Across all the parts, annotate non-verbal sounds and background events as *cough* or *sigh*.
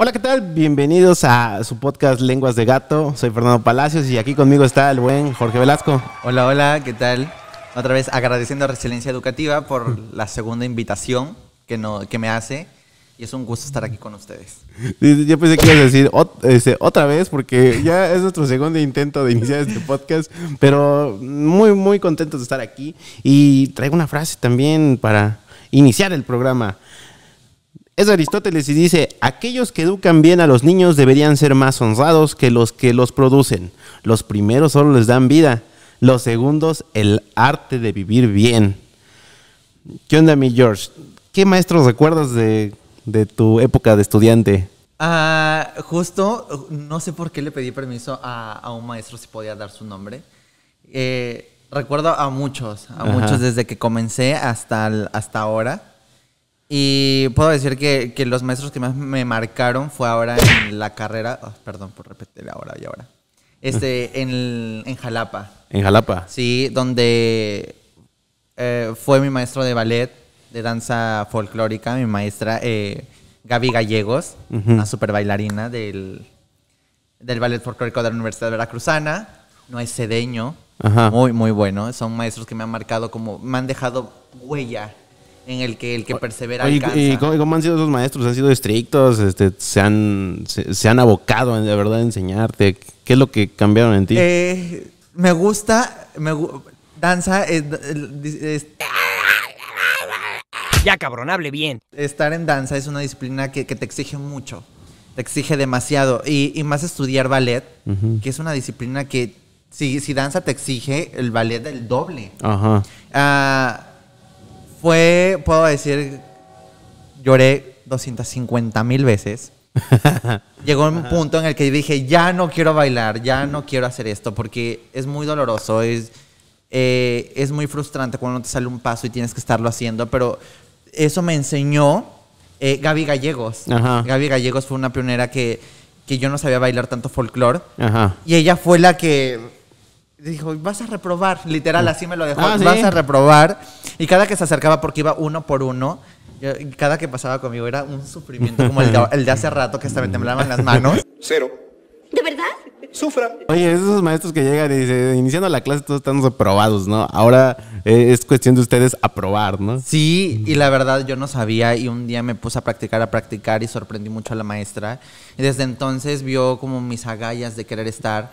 Hola, ¿qué tal? Bienvenidos a su podcast Lenguas de Gato. Soy Fernando Palacios y aquí conmigo está el buen Jorge Velasco. Hola, hola, ¿qué tal? Otra vez agradeciendo a Resiliencia Educativa por la segunda invitación que, no, que me hace. Y es un gusto estar aquí con ustedes. Yo pensé que ibas a decir este, otra vez, porque ya es nuestro segundo intento de iniciar este podcast, pero muy, muy contentos de estar aquí. Y traigo una frase también para iniciar el programa. Es Aristóteles y dice, aquellos que educan bien a los niños deberían ser más honrados que los que los producen. Los primeros solo les dan vida, los segundos el arte de vivir bien. ¿Qué onda, mi George? ¿Qué maestros recuerdas de, tu época de estudiante? Ah, justo, no sé por qué le pedí permiso a, un maestro si podía dar su nombre. Eh, recuerdo a muchos, a muchos desde que comencé hasta, hasta ahora. Y puedo decir que, que, los maestros que más me marcaron fue ahora en la carrera, oh, perdón por repetir ahora y ahora, este, *laughs* en, en Jalapa. ¿En Jalapa? Sí, donde eh, fue mi maestro de ballet, de danza folclórica, mi maestra eh, Gaby Gallegos, una super bailarina del, del ballet folclórico de la Universidad Veracruzana, no es cedeño, muy, muy bueno. Son maestros que me han marcado como, me han dejado huella en el que el que persevera alcanza. ¿Y cómo, han sido esos maestros? ¿Han sido estrictos? Este, ¿se, han, se, han abocado de verdad a enseñarte? ¿Qué es lo que cambiaron en ti? Eh, me gusta, me danza es, Ya cabrón, hable bien. Estar en danza es una disciplina que, te exige mucho, te exige demasiado. Y, más estudiar ballet, que es una disciplina que si, si danza te exige el ballet del doble. Ajá. Ah, fue, puedo decir, lloré 250 mil veces. *laughs* Llegó un punto en el que dije, ya no quiero bailar, ya no quiero hacer esto, porque es muy doloroso, es, eh, es muy frustrante cuando te sale un paso y tienes que estarlo haciendo, pero eso me enseñó eh, Gaby Gallegos. Gaby Gallegos fue una pionera que, que yo no sabía bailar tanto folclore. Y ella fue la que dijo, vas a reprobar, literal, así me lo dejó, ah, vas a reprobar. Y cada que se acercaba, porque iba uno por uno, cada que pasaba conmigo era un sufrimiento como el de, hace rato que hasta me temblaban las manos. *laughs* Cero. ¿De verdad? Sufra. Oye, esos maestros que llegan y dicen, iniciando la clase todos están reprobados, ¿no? Ahora eh, es cuestión de ustedes aprobar, ¿no? Sí, y la verdad yo no sabía y un día me puse a practicar, a practicar y sorprendí mucho a la maestra. Y desde entonces vio como mis agallas de querer estar.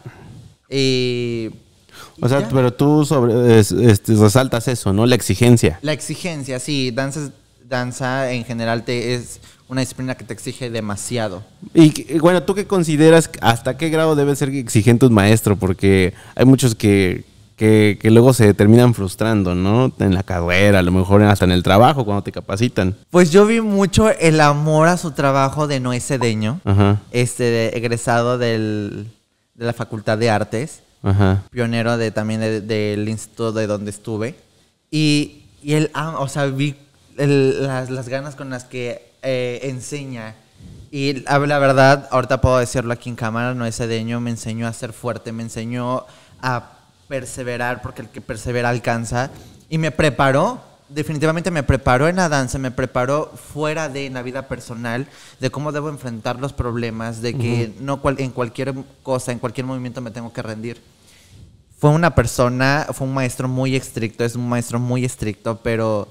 Y o sea, pero tú sobre, este, resaltas eso, ¿no? La exigencia. La exigencia, sí. Danza, danza en general te, es una disciplina que te exige demasiado. Y, bueno, ¿tú qué consideras hasta qué grado debe ser exigente un maestro? Porque hay muchos que, que, luego se terminan frustrando, ¿no? En la carrera, a lo mejor hasta en el trabajo, cuando te capacitan. Pues yo vi mucho el amor a su trabajo de Noé Cedeño, este egresado del, de la Facultad de Artes pionero de, también del instituto de donde estuve. Y, y él, o sea, vi las, las, ganas con las que eh, enseña. Y la verdad, ahorita puedo decirlo aquí en cámara, no es Cedeño, me enseñó a ser fuerte, me enseñó a perseverar, porque el que persevera alcanza. Y me preparó definitivamente me preparó en la danza, me preparó fuera de la vida personal, de cómo debo enfrentar los problemas, de que no en cualquier cosa, en cualquier movimiento me tengo que rendir. Fue una persona, fue un maestro muy estricto, es un maestro muy estricto, pero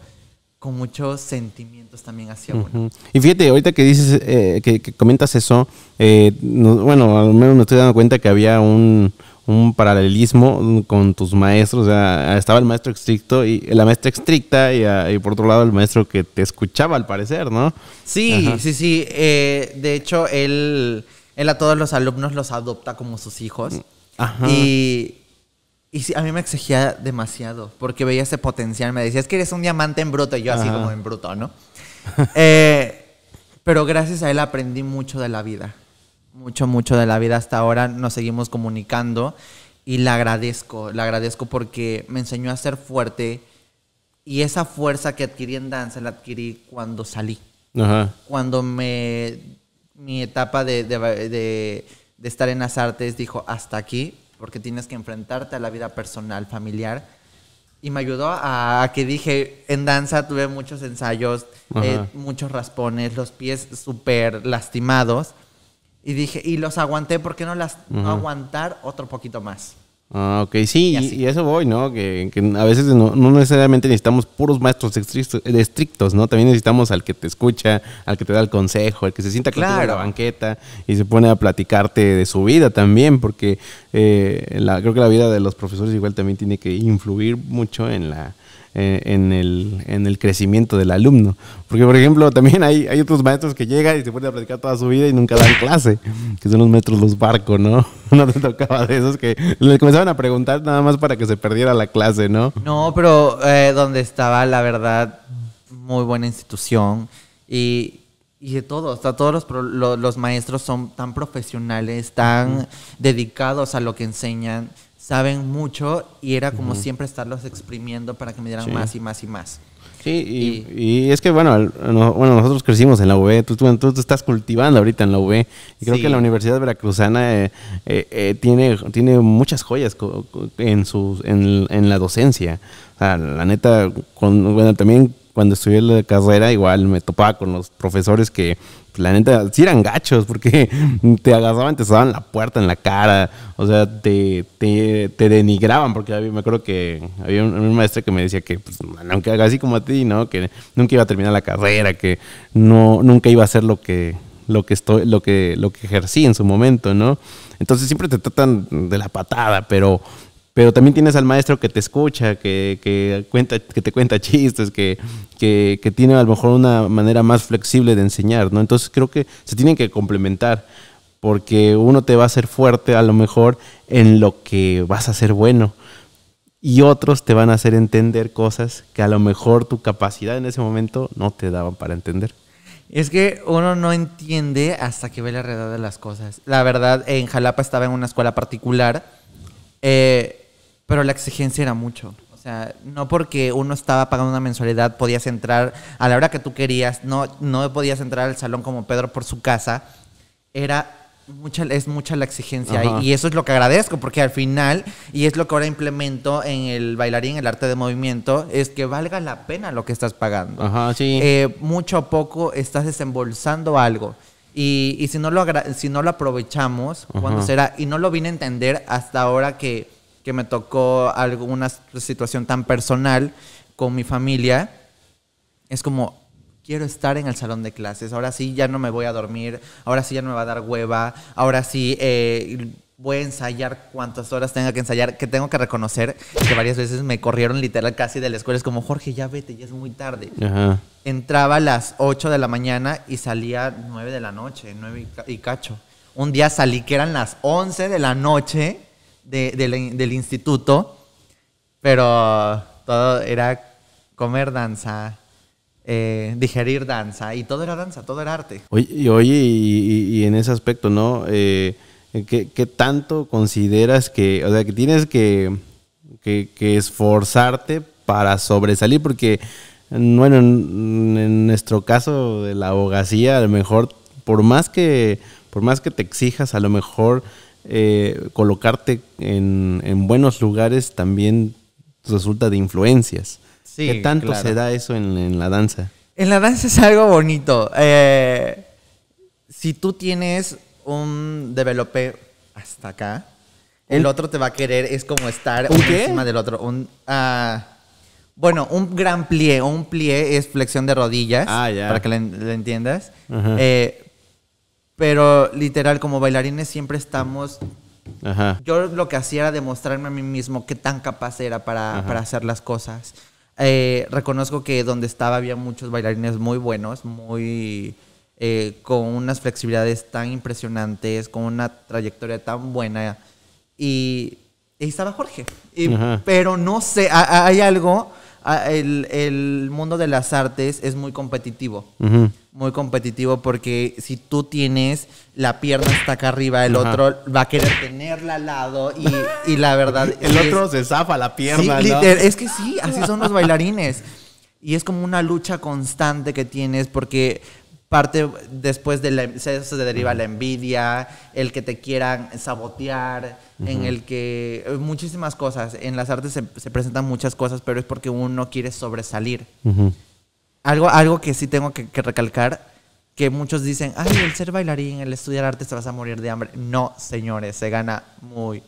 con muchos sentimientos también hacia uno. Y fíjate, ahorita que dices, eh, que, comentas eso, eh, bueno, al menos me estoy dando cuenta que había un, un paralelismo con tus maestros. O sea, estaba el maestro estricto y la maestra estricta y, por otro lado el maestro que te escuchaba al parecer, ¿no? Sí, sí, sí. Eh, de hecho, él, él a todos los alumnos los adopta como sus hijos. Ajá. Y, y a mí me exigía demasiado porque veía ese potencial. Me decía, es que eres un diamante en bruto y yo así como en bruto, ¿no? *laughs* Eh, pero gracias a él aprendí mucho de la vida mucho, mucho de la vida hasta ahora. Nos seguimos comunicando y le agradezco, le agradezco porque me enseñó a ser fuerte y esa fuerza que adquirí en danza la adquirí cuando salí. Cuando me, mi etapa de, de, estar en las artes dijo hasta aquí, porque tienes que enfrentarte a la vida personal, familiar. Y me ayudó a, que dije, en danza tuve muchos ensayos, eh, muchos raspones, los pies súper lastimados Y dije, y los aguanté, ¿por qué no las no aguantar otro poquito más? Ah, ok, sí, y, eso voy, ¿no? Que, a veces no, necesariamente necesitamos puros maestros estrictos, ¿no? También necesitamos al que te escucha, al que te da el consejo, al que se sienta claro. en la banqueta y se pone a platicarte de su vida también, porque eh, la, creo que la vida de los profesores igual también tiene que influir mucho en la eh, en, el, en el crecimiento del alumno. Porque, por ejemplo, también hay, hay otros maestros que llegan y se ponen a platicar toda su vida y nunca dan clase, que son los maestros los barcos, ¿no? *laughs* No te tocaba de esos que le comenzaban a preguntar nada más para que se perdiera la clase, ¿no? No, pero eh, donde estaba, la verdad, muy buena institución y, y de todo, todos los, los, maestros son tan profesionales, tan dedicados a lo que enseñan saben mucho y era como siempre estarlos exprimiendo para que me dieran más y más y más. Sí, y, es que bueno, bueno, nosotros crecimos en la UB, tú, tú, tú, estás cultivando ahorita en la UB, y creo que la Universidad Veracruzana eh, eh, eh, tiene, tiene muchas joyas en, sus, en, en, la docencia. O sea, la neta, con, bueno, también cuando estudié la carrera, igual me topaba con los profesores que, pues, la neta, sí eran gachos, porque *laughs* te agarraban, te daban la puerta en la cara, o sea, te, te, denigraban, porque me acuerdo que había un, maestro que me decía que, pues, aunque haga así como a ti, ¿no? Que nunca iba a terminar la carrera, que no, nunca iba a hacer lo que, lo que estoy, lo que, lo que ejercí en su momento, ¿no? Entonces siempre te tratan de la patada, pero pero también tienes al maestro que te escucha, que, cuenta, que te cuenta chistes, que, que, tiene a lo mejor una manera más flexible de enseñar, ¿no? Entonces creo que se tienen que complementar, porque uno te va a hacer fuerte a lo mejor en lo que vas a ser bueno, y otros te van a hacer entender cosas que a lo mejor tu capacidad en ese momento no te daban para entender. Es que uno no entiende hasta que ve la realidad de las cosas. La verdad, en Jalapa estaba en una escuela particular. Eh, pero la exigencia era mucho. O sea, no porque uno estaba pagando una mensualidad podías entrar a la hora que tú querías, no, no podías entrar al salón como Pedro por su casa. Era mucha, es mucha la exigencia y eso es lo que agradezco porque al final, y es lo que ahora implemento en el bailarín, el arte de movimiento, es que valga la pena lo que estás pagando. Ajá, sí. Eh, mucho a poco estás desembolsando algo. Y, y si, no lo si no lo aprovechamos, cuando será? Y no lo vine a entender hasta ahora que que me tocó alguna situación tan personal con mi familia, es como, quiero estar en el salón de clases, ahora sí ya no me voy a dormir, ahora sí ya no me va a dar hueva, ahora sí eh, voy a ensayar cuantas horas tenga que ensayar, que tengo que reconocer que varias veces me corrieron literal casi de la escuela, es como, Jorge, ya vete, ya es muy tarde. Entraba a las 8 de la mañana y salía 9 de la noche, 9 y cacho. Un día salí que eran las 11 de la noche del instituto, pero todo era comer danza, eh, digerir danza, y todo era danza, todo era arte. Oye, y, oye, y, en ese aspecto, ¿no? Eh, ¿qué, tanto consideras que, o sea, que tienes que, que, esforzarte para sobresalir? Porque, bueno, en, en, nuestro caso de la abogacía, a lo mejor, por más que, por más que te exijas, a lo mejor eh, colocarte en, buenos lugares también resulta de influencias. ¿Qué tanto se da eso en, la danza? En la danza es algo bonito. Eh, si tú tienes un developer hasta acá, el otro te va a querer, es como estar encima del otro. Un, ah, bueno, un gran plie. Un plie es flexión de rodillas. Ah, para que le, entiendas. Eh, pero literal, como bailarines siempre estamos... Yo lo que hacía era demostrarme a mí mismo qué tan capaz era para, hacer las cosas. Eh, reconozco que donde estaba había muchos bailarines muy buenos, muy... Eh, con unas flexibilidades tan impresionantes, con una trayectoria tan buena. Y, ahí estaba Jorge. pero no sé, hay algo el, mundo de las artes es muy competitivo. Muy competitivo porque si tú tienes la pierna hasta acá arriba, el otro va a querer tenerla al lado y, la verdad... *laughs* el otro se zafa la pierna. es que sí, así son los bailarines. Y es como una lucha constante que tienes porque parte después de la, eso se deriva la envidia, el que te quieran sabotear, en el que eh, muchísimas cosas. En las artes se, presentan muchas cosas, pero es porque uno quiere sobresalir. Algo, algo que sí tengo que, recalcar, que muchos dicen, ay, el ser bailarín, el estudiar arte, te vas a morir de hambre. No, señores, se gana muy,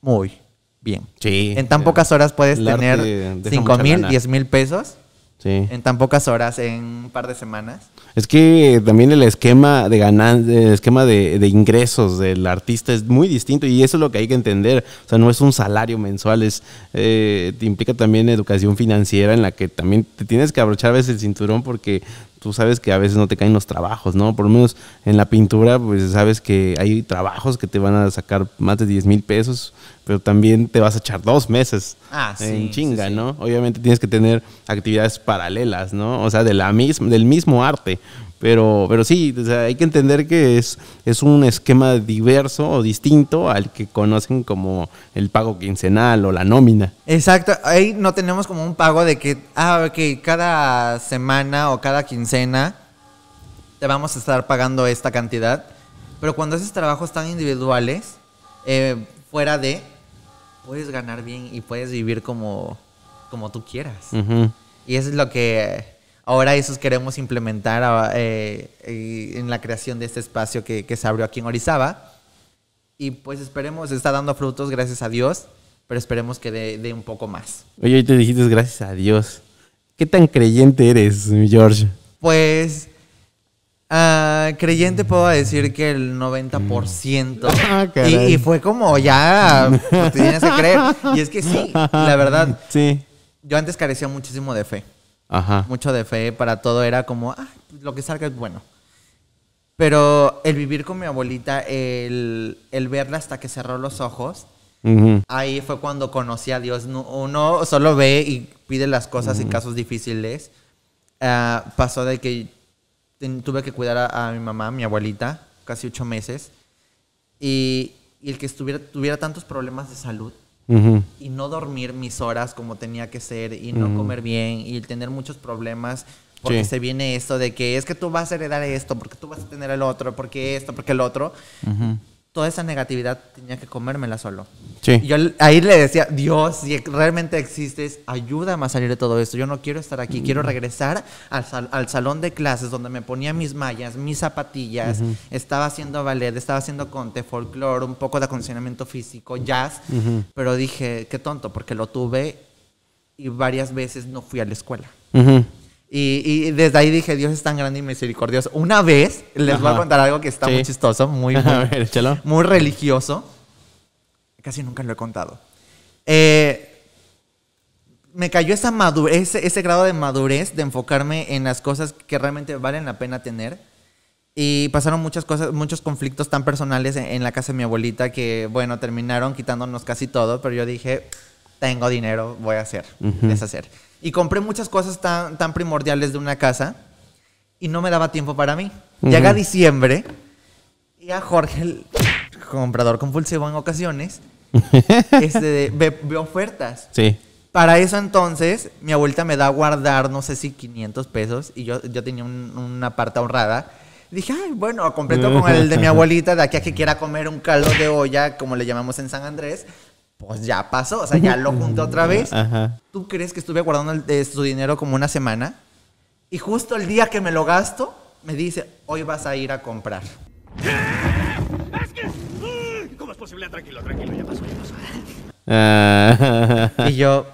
muy bien. Sí. En tan pocas horas puedes tener deja 5 mucha mil, lana. 10 mil pesos. Sí. En tan pocas horas, en un par de semanas. Es que también el esquema de ganan, el esquema de, de ingresos del artista es muy distinto y eso es lo que hay que entender. O sea, no es un salario mensual, es eh, te implica también educación financiera en la que también te tienes que abrochar a veces el cinturón porque tú sabes que a veces no te caen los trabajos, ¿no? Por lo menos en la pintura, pues sabes que hay trabajos que te van a sacar más de 10 mil pesos, pero también te vas a echar dos meses Ah, sí, en chinga, sí, sí. ¿no? Obviamente tienes que tener actividades paralelas, ¿no? O sea, de la misma, del mismo arte. Pero, pero sí, o sea, hay que entender que es, es un esquema diverso o distinto al que conocen como el pago quincenal o la nómina. Exacto, ahí no tenemos como un pago de que, ah, ok, cada semana o cada quincena te vamos a estar pagando esta cantidad. Pero cuando haces trabajos tan individuales, eh, fuera de, puedes ganar bien y puedes vivir como, como tú quieras. Y eso es lo que ahora esos queremos implementar ah, eh, en la creación de este espacio que, que se abrió aquí en Orizaba. Y pues esperemos, está dando frutos, gracias a Dios, pero esperemos que dé dé un poco más. Oye, hoy te dijiste gracias a Dios. ¿Qué tan creyente eres, George? Pues ah, creyente puedo decir que el 90%. *laughs* Ah, y, y fue como ya, pues, te tienes que creer. Y es que sí, la verdad, *laughs* Sí. yo antes carecía muchísimo de fe. Ajá. mucho de fe, para todo era como, ah, lo que salga es bueno. Pero el vivir con mi abuelita, el, el verla hasta que cerró los ojos, ahí fue cuando conocí a Dios. No- Uno solo ve y pide las cosas en casos difíciles. Ah, pasó de que tuve que cuidar a, a mi mamá, mi abuelita, casi ocho meses. Y, y el que estuviera, tuviera tantos problemas de salud, Y no dormir mis horas como tenía que ser y no comer bien y tener muchos problemas porque Sí. se viene esto de que es que tú vas a heredar esto, porque tú vas a tener el otro, porque esto, porque el otro. Toda esa negatividad tenía que comérmela solo. Sí. Y yo ahí le decía, Dios, si realmente existes, ayúdame a salir de todo esto. Yo no quiero estar aquí, quiero regresar al, sal- al salón de clases donde me ponía mis mallas, mis zapatillas, estaba haciendo ballet, estaba haciendo conte, folclore, un poco de acondicionamiento físico, jazz. Pero dije, qué tonto, porque lo tuve y varias veces no fui a la escuela. Ujú. Y, y desde ahí dije, Dios es tan grande y misericordioso. Una vez, les voy a Ajá. contar algo que está Sí. muy chistoso, muy, *laughs* muy, ver, muy religioso. Casi nunca lo he contado. Eh, me cayó esa madurez, ese, ese grado de madurez de enfocarme en las cosas que realmente valen la pena tener. Y pasaron muchas cosas, muchos conflictos tan personales en, en la casa de mi abuelita que, bueno, terminaron quitándonos casi todo, pero yo dije, tengo dinero, voy a hacer, deshacer. Y compré muchas cosas tan, tan primordiales de una casa y no me daba tiempo para mí. Llega diciembre y a Jorge, el comprador compulsivo en ocasiones, *laughs* este, ve, ve ofertas. Sí. Para eso entonces, mi abuelita me da a guardar, no sé si 500 pesos, y yo, yo tenía un- una parte ahorrada. Dije, ay, bueno, completo con el de mi *laughs* abuelita, de aquí a que quiera comer un caldo de olla, como le llamamos en San Andrés, pues ya pasó, o sea, ya lo junté *laughs* otra vez. Ajá. ¿Tú crees que estuve guardando el- eh, su dinero como una semana? Y justo el día que me lo gasto, me dice, hoy vas a ir a comprar. ¿Cómo es posible? Tranquilo, tranquilo, ya pasó, ya pasó. Ah, Y yo.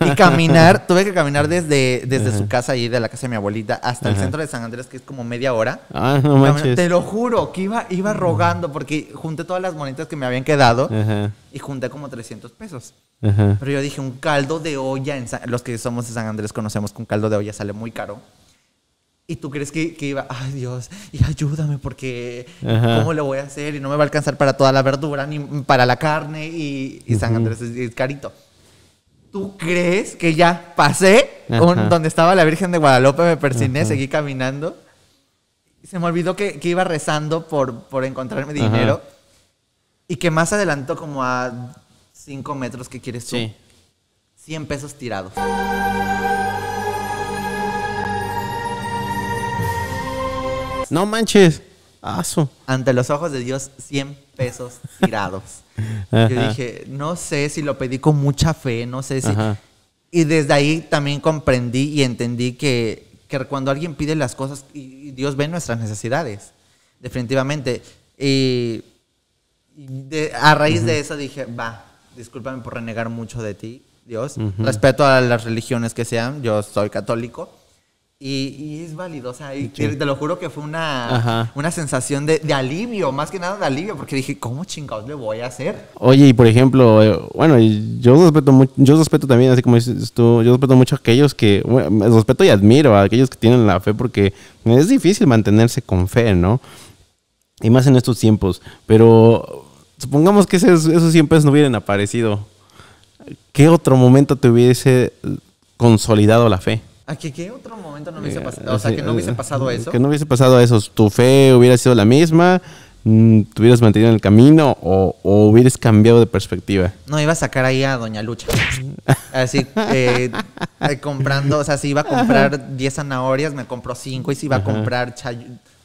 Y caminar, *laughs* tuve que caminar desde, desde su casa ahí, de la casa de mi abuelita, hasta el Ajá. centro de San Andrés, que es como media hora. Ah, no Camina- manches. Te lo juro, que iba, iba rogando porque junté todas las monedas que me habían quedado Ajá. y junté como 300 pesos. Ajá. Pero yo dije, un caldo de olla, en San- los que somos de San Andrés conocemos que un caldo de olla sale muy caro. ¿Y tú crees que, que iba, ay Dios, y ayúdame porque Ajá. cómo lo voy a hacer? Y no me va a alcanzar para toda la verdura ni para la carne y, y San Andrés es, es carito. ¿Tú crees que ya pasé un- donde estaba la Virgen de Guadalupe, me persiné, seguí caminando? Se me olvidó que, que iba rezando por, por encontrarme Ajá. dinero y que más adelantó como a 5 metros, ¿qué quieres tú? Sí. 100 pesos tirados. No manches. Aso. Ante los ojos de Dios, 100 pesos tirados. *laughs* Yo dije, no sé si lo pedí con mucha fe, no sé si... Ajá. Y desde ahí también comprendí y entendí que, que cuando alguien pide las cosas, y Dios ve nuestras necesidades, definitivamente. Y a raíz de eso dije, va, discúlpame por renegar mucho de ti, Dios. Respeto a las religiones que sean, yo soy católico. Y, es válido, o sea, te, lo juro que fue una, una sensación de, alivio, más que nada de alivio, porque dije, ¿cómo chingados le voy a hacer? Oye, y por ejemplo, eh, bueno, yo respeto, yo respeto también, así como dices tú, yo respeto mucho a aquellos que, bueno, respeto y admiro a aquellos que tienen la fe, porque es difícil mantenerse con fe, ¿no? Y más en estos tiempos, pero supongamos que esos, esos 100 pesos no hubieran aparecido. ¿Qué otro momento te hubiese consolidado la fe? ¿A qué, qué otro momento no hubiese eh, pasado? O sea, que no hubiese pasado eso. Que no hubiese pasado eso. Tu fe hubiera sido la misma, mm, te hubieras mantenido en el camino o, hubieras cambiado de perspectiva. No, iba a sacar ahí a Doña Lucha. Así, eh, eh, comprando, o sea, si iba a comprar 10 zanahorias, me compró 5 y si iba a comprar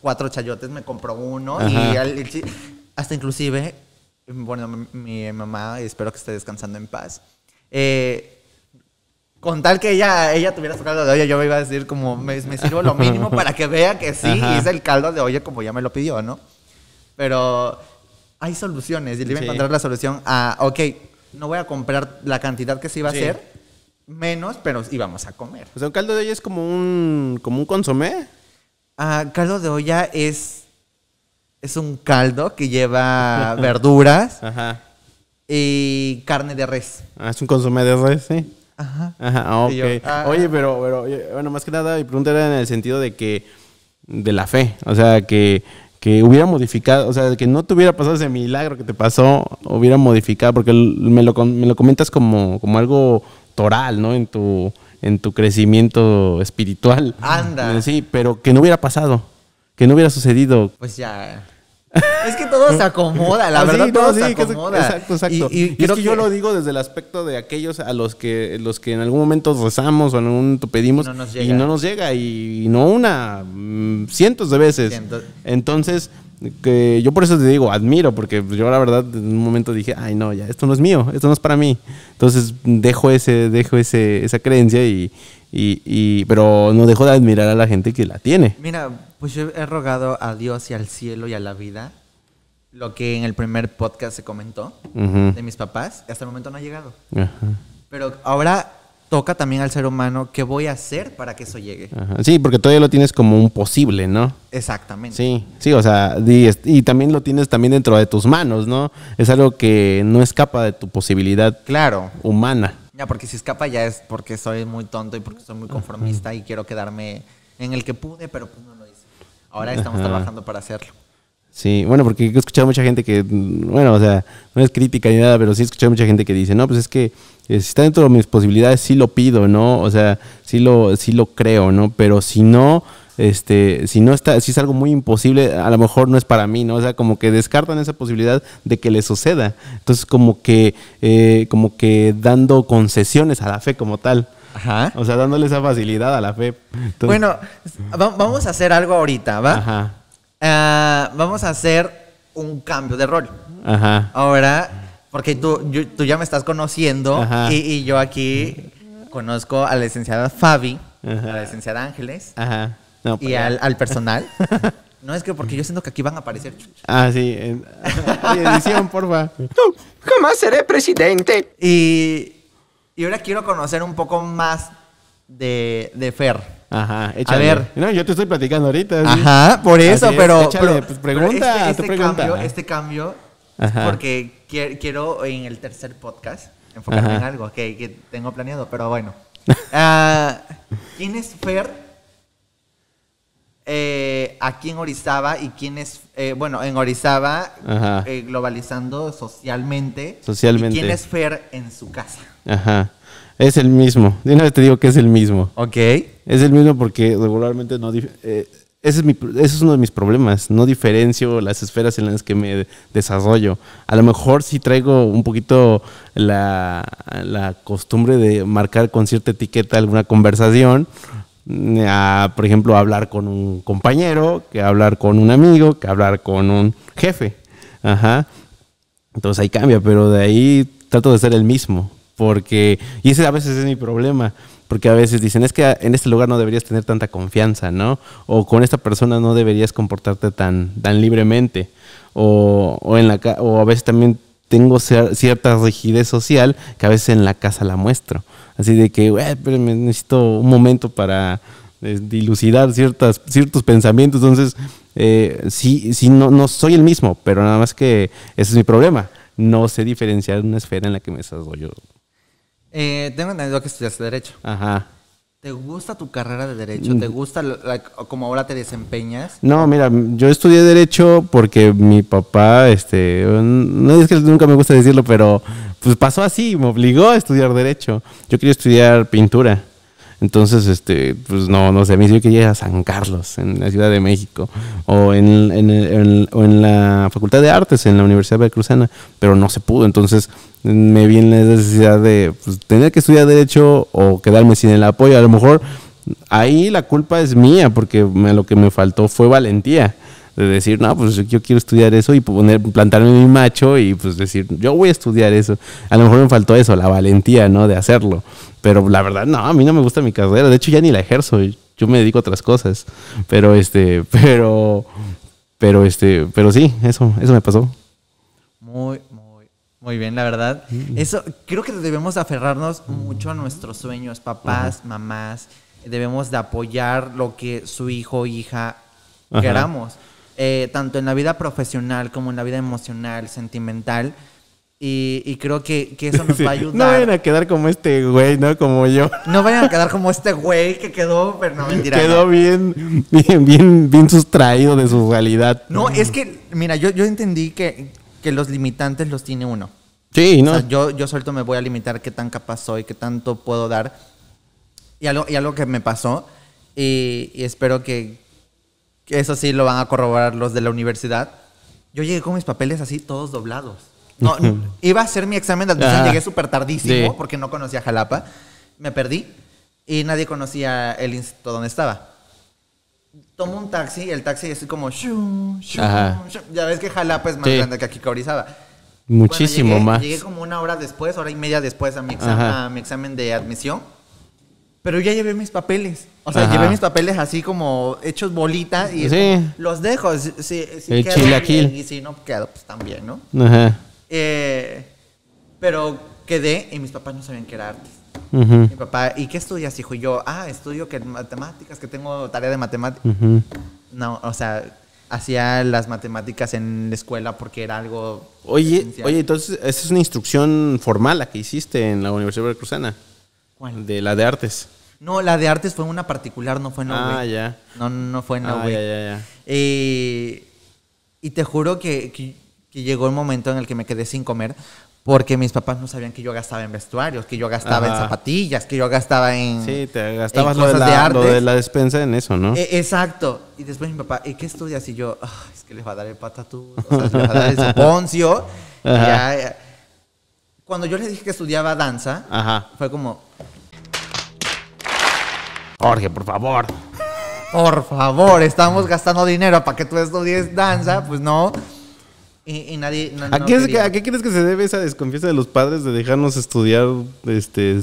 cuatro chayotes, me compró uno. Y hasta inclusive bueno, mi, mamá, espero que esté descansando en paz. Eh, con tal que ella, ella tuviera su caldo de olla, yo me iba a decir como, me, sirvo lo mínimo para que vea que sí hice el caldo de olla como ya me lo pidió, ¿no? Pero hay soluciones y le iba a encontrar la solución a, ok, no voy a comprar la cantidad que se iba a hacer, menos, pero íbamos a comer. O sea, un caldo de olla es como un, como un consomé. Ah, caldo de olla es es un caldo que lleva verduras *laughs* y carne de res. Ah, es un consomé de res, sí. Ajá. Ajá, ah, ok. Ah, oye, pero, pero, bueno, más que nada, mi pregunta era en el sentido de que, de la fe, o sea, que, que hubiera modificado, o sea, que no te hubiera pasado ese milagro que te pasó, hubiera modificado, porque me lo, me lo comentas como, como algo toral, ¿no? En tu, en tu crecimiento espiritual. Anda. Sí, pero que no hubiera pasado, que no hubiera sucedido. Pues ya. *laughs* Es que todo se acomoda, la ah, verdad todo se acomoda. Exacto, exacto. Y, es que, yo lo digo desde el aspecto de aquellos a los que los que en algún momento rezamos o en algún momento pedimos y no nos llega y no una, mm, cientos de veces. Entonces, que yo por eso te digo, admiro, porque yo la verdad en un momento dije, ay no, ya esto no es mío, esto no es para mí. Entonces dejo ese, dejo ese, esa creencia y, y, pero no dejo de admirar a la gente que la tiene. Mira, pues yo he rogado a Dios y al cielo y a la vida lo que en el primer podcast se comentó de mis papás, y hasta el momento no ha llegado. Pero ahora toca también al ser humano qué voy a hacer para que eso llegue. Sí, porque todavía lo tienes como un posible, ¿no? Exactamente. Sí, sí, o sea, y, y, también lo tienes también dentro de tus manos, ¿no? Es algo que no escapa de tu posibilidad claro. humana. Ya, porque si escapa ya es porque soy muy tonto y porque soy muy conformista y quiero quedarme en el que pude, pero pues no lo. Ahora estamos trabajando para hacerlo. Sí, bueno, porque he escuchado mucha gente que, bueno, o sea, no es crítica ni nada, pero sí he escuchado mucha gente que dice, no, pues es que eh, si está dentro de mis posibilidades, sí lo pido, ¿no? O sea, sí lo, sí lo creo, ¿no? Pero si no, este, si no está, si es algo muy imposible, a lo mejor no es para mí, ¿no? O sea, como que descartan esa posibilidad de que le suceda. Entonces, como que, eh, como que dando concesiones a la fe como tal. Ajá. O sea, dándole esa facilidad a la fe. bueno, vamos a hacer algo ahorita, ¿va? Ajá. Ah, vamos a hacer un cambio de rol. Ajá. Ahora, porque tú, tú ya me estás conociendo y, yo aquí conozco a la licenciada Fabi, a la licenciada Ángeles. Ajá y pues al, al, personal. *laughs* no es que porque yo siento que aquí van a aparecer. Ah, sí. *laughs* En, edición, porfa. No, jamás seré presidente. Y, y ahora quiero conocer un poco más de, de Fer. Ajá, échale. A ver. No, yo te estoy platicando ahorita. Ajá, por eso, pero, pero, pues, pregunta, este, este Cambio, este cambio, porque quiero en el tercer podcast enfocarme en algo que, que, tengo planeado, pero bueno. Uh, *laughs* ¿Quién es Fer eh, aquí en Orizaba y quién es, eh, bueno, en Orizaba, eh, globalizando socialmente. Socialmente. Y quién es Fer en su casa. Ajá. Es el mismo. De una vez te digo que es el mismo. Ok. Es el mismo porque regularmente no. ese, es mi, ese es uno de mis problemas. No diferencio las esferas en las que me desarrollo. A lo mejor sí traigo un poquito la, la costumbre de marcar con cierta etiqueta alguna conversación a, por ejemplo, hablar con un compañero, que hablar con un amigo, que hablar con un jefe. Ajá. Entonces ahí cambia, pero de ahí trato de ser el mismo, porque, y ese a veces es mi problema, porque a veces dicen, es que en este lugar no deberías tener tanta confianza, ¿no? O con esta persona no deberías comportarte tan, tan libremente. O, o, en la, o a veces también tengo cierta rigidez social que a veces en la casa la muestro. Así de que, pero necesito un momento para eh, dilucidar ciertas, ciertos pensamientos. Entonces, eh, sí, sí no, no soy el mismo, pero nada más que ese es mi problema. No sé diferenciar una esfera en la que me desarrollo. Eh, tengo entendido que estudiaste Derecho. Ajá. ¿Te gusta tu carrera de Derecho? ¿Te mm. gusta cómo ahora te desempeñas? No, mira, yo estudié Derecho porque mi papá, este, no es que nunca me gusta decirlo, pero pues pasó así, me obligó a estudiar Derecho. Yo quería estudiar pintura. Entonces, este, pues no, no sé, mí yo quería ir a San Carlos, en la Ciudad de México, o en, en, o en la Facultad de Artes, en la Universidad Veracruzana, pero no se pudo. Entonces, me vi en la necesidad de pues, tener que estudiar Derecho o quedarme sin el apoyo. A lo mejor ahí la culpa es mía, porque lo que me faltó fue valentía de decir, no, pues yo quiero estudiar eso y poner, plantarme mi macho y pues decir, yo voy a estudiar eso. A lo mejor me faltó eso, la valentía, ¿no? De hacerlo. Pero la verdad, no, a mí no me gusta mi carrera. De hecho, ya ni la ejerzo. Yo me dedico a otras cosas. Pero este, *laughs* pero, pero este, pero sí, eso, eso me pasó. Muy, muy, muy bien, la verdad. Eso, creo que debemos aferrarnos mucho a nuestros sueños, papás, mamás. Debemos de apoyar lo que su hijo o hija queramos. Eh, tanto en la vida profesional como en la vida emocional, sentimental. Y, creo que, eso nos *laughs* va a ayudar. no vayan a quedar como este güey, ¿no? Como yo. No vayan a quedar como este güey que quedó, pero no mentira. Quedó bien, bien, bien, bien sustraído de su realidad. No, es que, mira, yo, yo entendí que, los limitantes los tiene uno. Sí, ¿no? O sea, yo, yo suelto me voy a limitar qué tan capaz soy, qué tanto puedo dar. Y algo, y algo que me pasó, y espero que, eso sí lo van a corroborar los de la universidad. Yo llegué con mis papeles así, todos doblados. No, iba a hacer mi examen de admisión, llegué súper tardísimo porque no conocía Jalapa. Me perdí y nadie conocía el instituto donde estaba. Tomo un taxi, el taxi es como... ya ves que Jalapa es más grande que aquí. Muchísimo más. Llegué como una hora después, hora y media después a mi a mi examen de admisión pero ya llevé mis papeles. O sea, llevé mis papeles así como hechos bolitas y los dejo. Si, si, El chilaquil. y si no quedo, pues también, ¿no? Ajá. Eh, pero quedé y mis papás no sabían que era arte. Mi papá, ¿y qué estudias, hijo? Y yo, ah, estudio que matemáticas, que tengo tarea de matemáticas. No, o sea, hacía las matemáticas en la escuela porque era algo. Oye, oye, entonces, esa es una instrucción formal la que hiciste en la Universidad de Cruzana. ¿Cuál? De la de artes. No, la de artes fue una particular, no fue en la Ah, ya. No, no fue en la ah, ya, ya, ya. Eh, y te juro que, llegó el momento en el que me quedé sin comer porque mis papás no sabían que yo gastaba en vestuarios, que yo gastaba en zapatillas, que yo gastaba en. Sí, te gastabas lo, de la, de la despensa en eso, ¿no? E, exacto. Y después mi papá, ¿y qué estudias? Y yo, es que les va a dar el patatú, o sea, les va a dar el *laughs* soponcio. Cuando yo le dije que estudiaba danza, fue como, Jorge, por favor. Por favor, estamos gastando dinero para que tú estudies danza, pues no. Y, nadie. ¿A, qué, crees que se debe esa desconfianza de los padres de dejarnos estudiar este,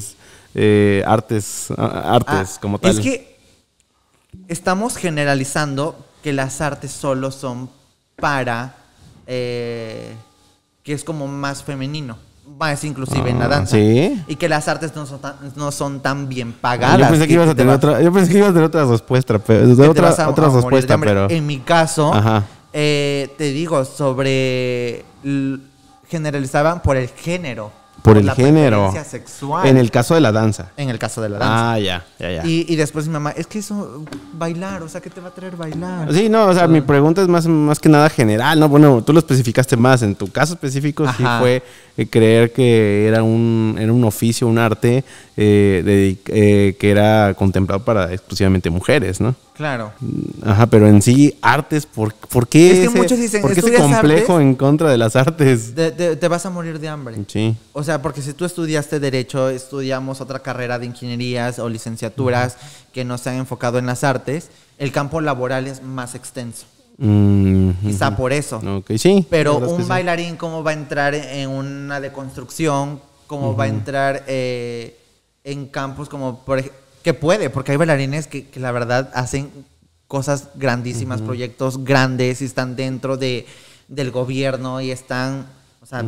eh, artes, artes ah, como tal? Es que estamos generalizando que las artes solo son para. Eh, que es como más femenino más inclusive en la ah, danza. ¿Sí? Y que las artes no son tan, no son tan bien pagadas. Yo pensé que, ibas a tener otra, yo pensé que ibas a tener otra respuesta, pero, otra, otra respuesta, pero... En mi caso, eh, te digo, sobre... Generalizaban por el género por, el género. Sexual. En el caso de la danza. En el caso de la danza. Ah, ya, ya, ya. Y, después mi mamá, es que eso, bailar, o sea, ¿qué te va a traer bailar? Sí, no, o sea, mi pregunta es más, más que nada general, ¿no? Bueno, tú lo especificaste más. En tu caso específico sí fue eh, creer que era un, era un oficio, un arte eh, eh, que era contemplado para exclusivamente mujeres, ¿no? Claro. Ajá, pero en sí, artes, ¿por, por qué, es que ese, muchos dicen, ¿por qué ese complejo en contra de las artes? te vas a morir de hambre. Sí. O sea, porque si tú estudiaste Derecho, estudiamos otra carrera de ingenierías o licenciaturas que no se han enfocado en las artes, el campo laboral es más extenso. Mm, Quizá por eso. Okay, sí. Pero un bailarín, ¿cómo va a entrar en una deconstrucción? ¿Cómo va a entrar... Eh, en campos como, por que puede, porque hay bailarines que, que la verdad hacen cosas grandísimas, proyectos grandes y están dentro de, del gobierno y están, o sea,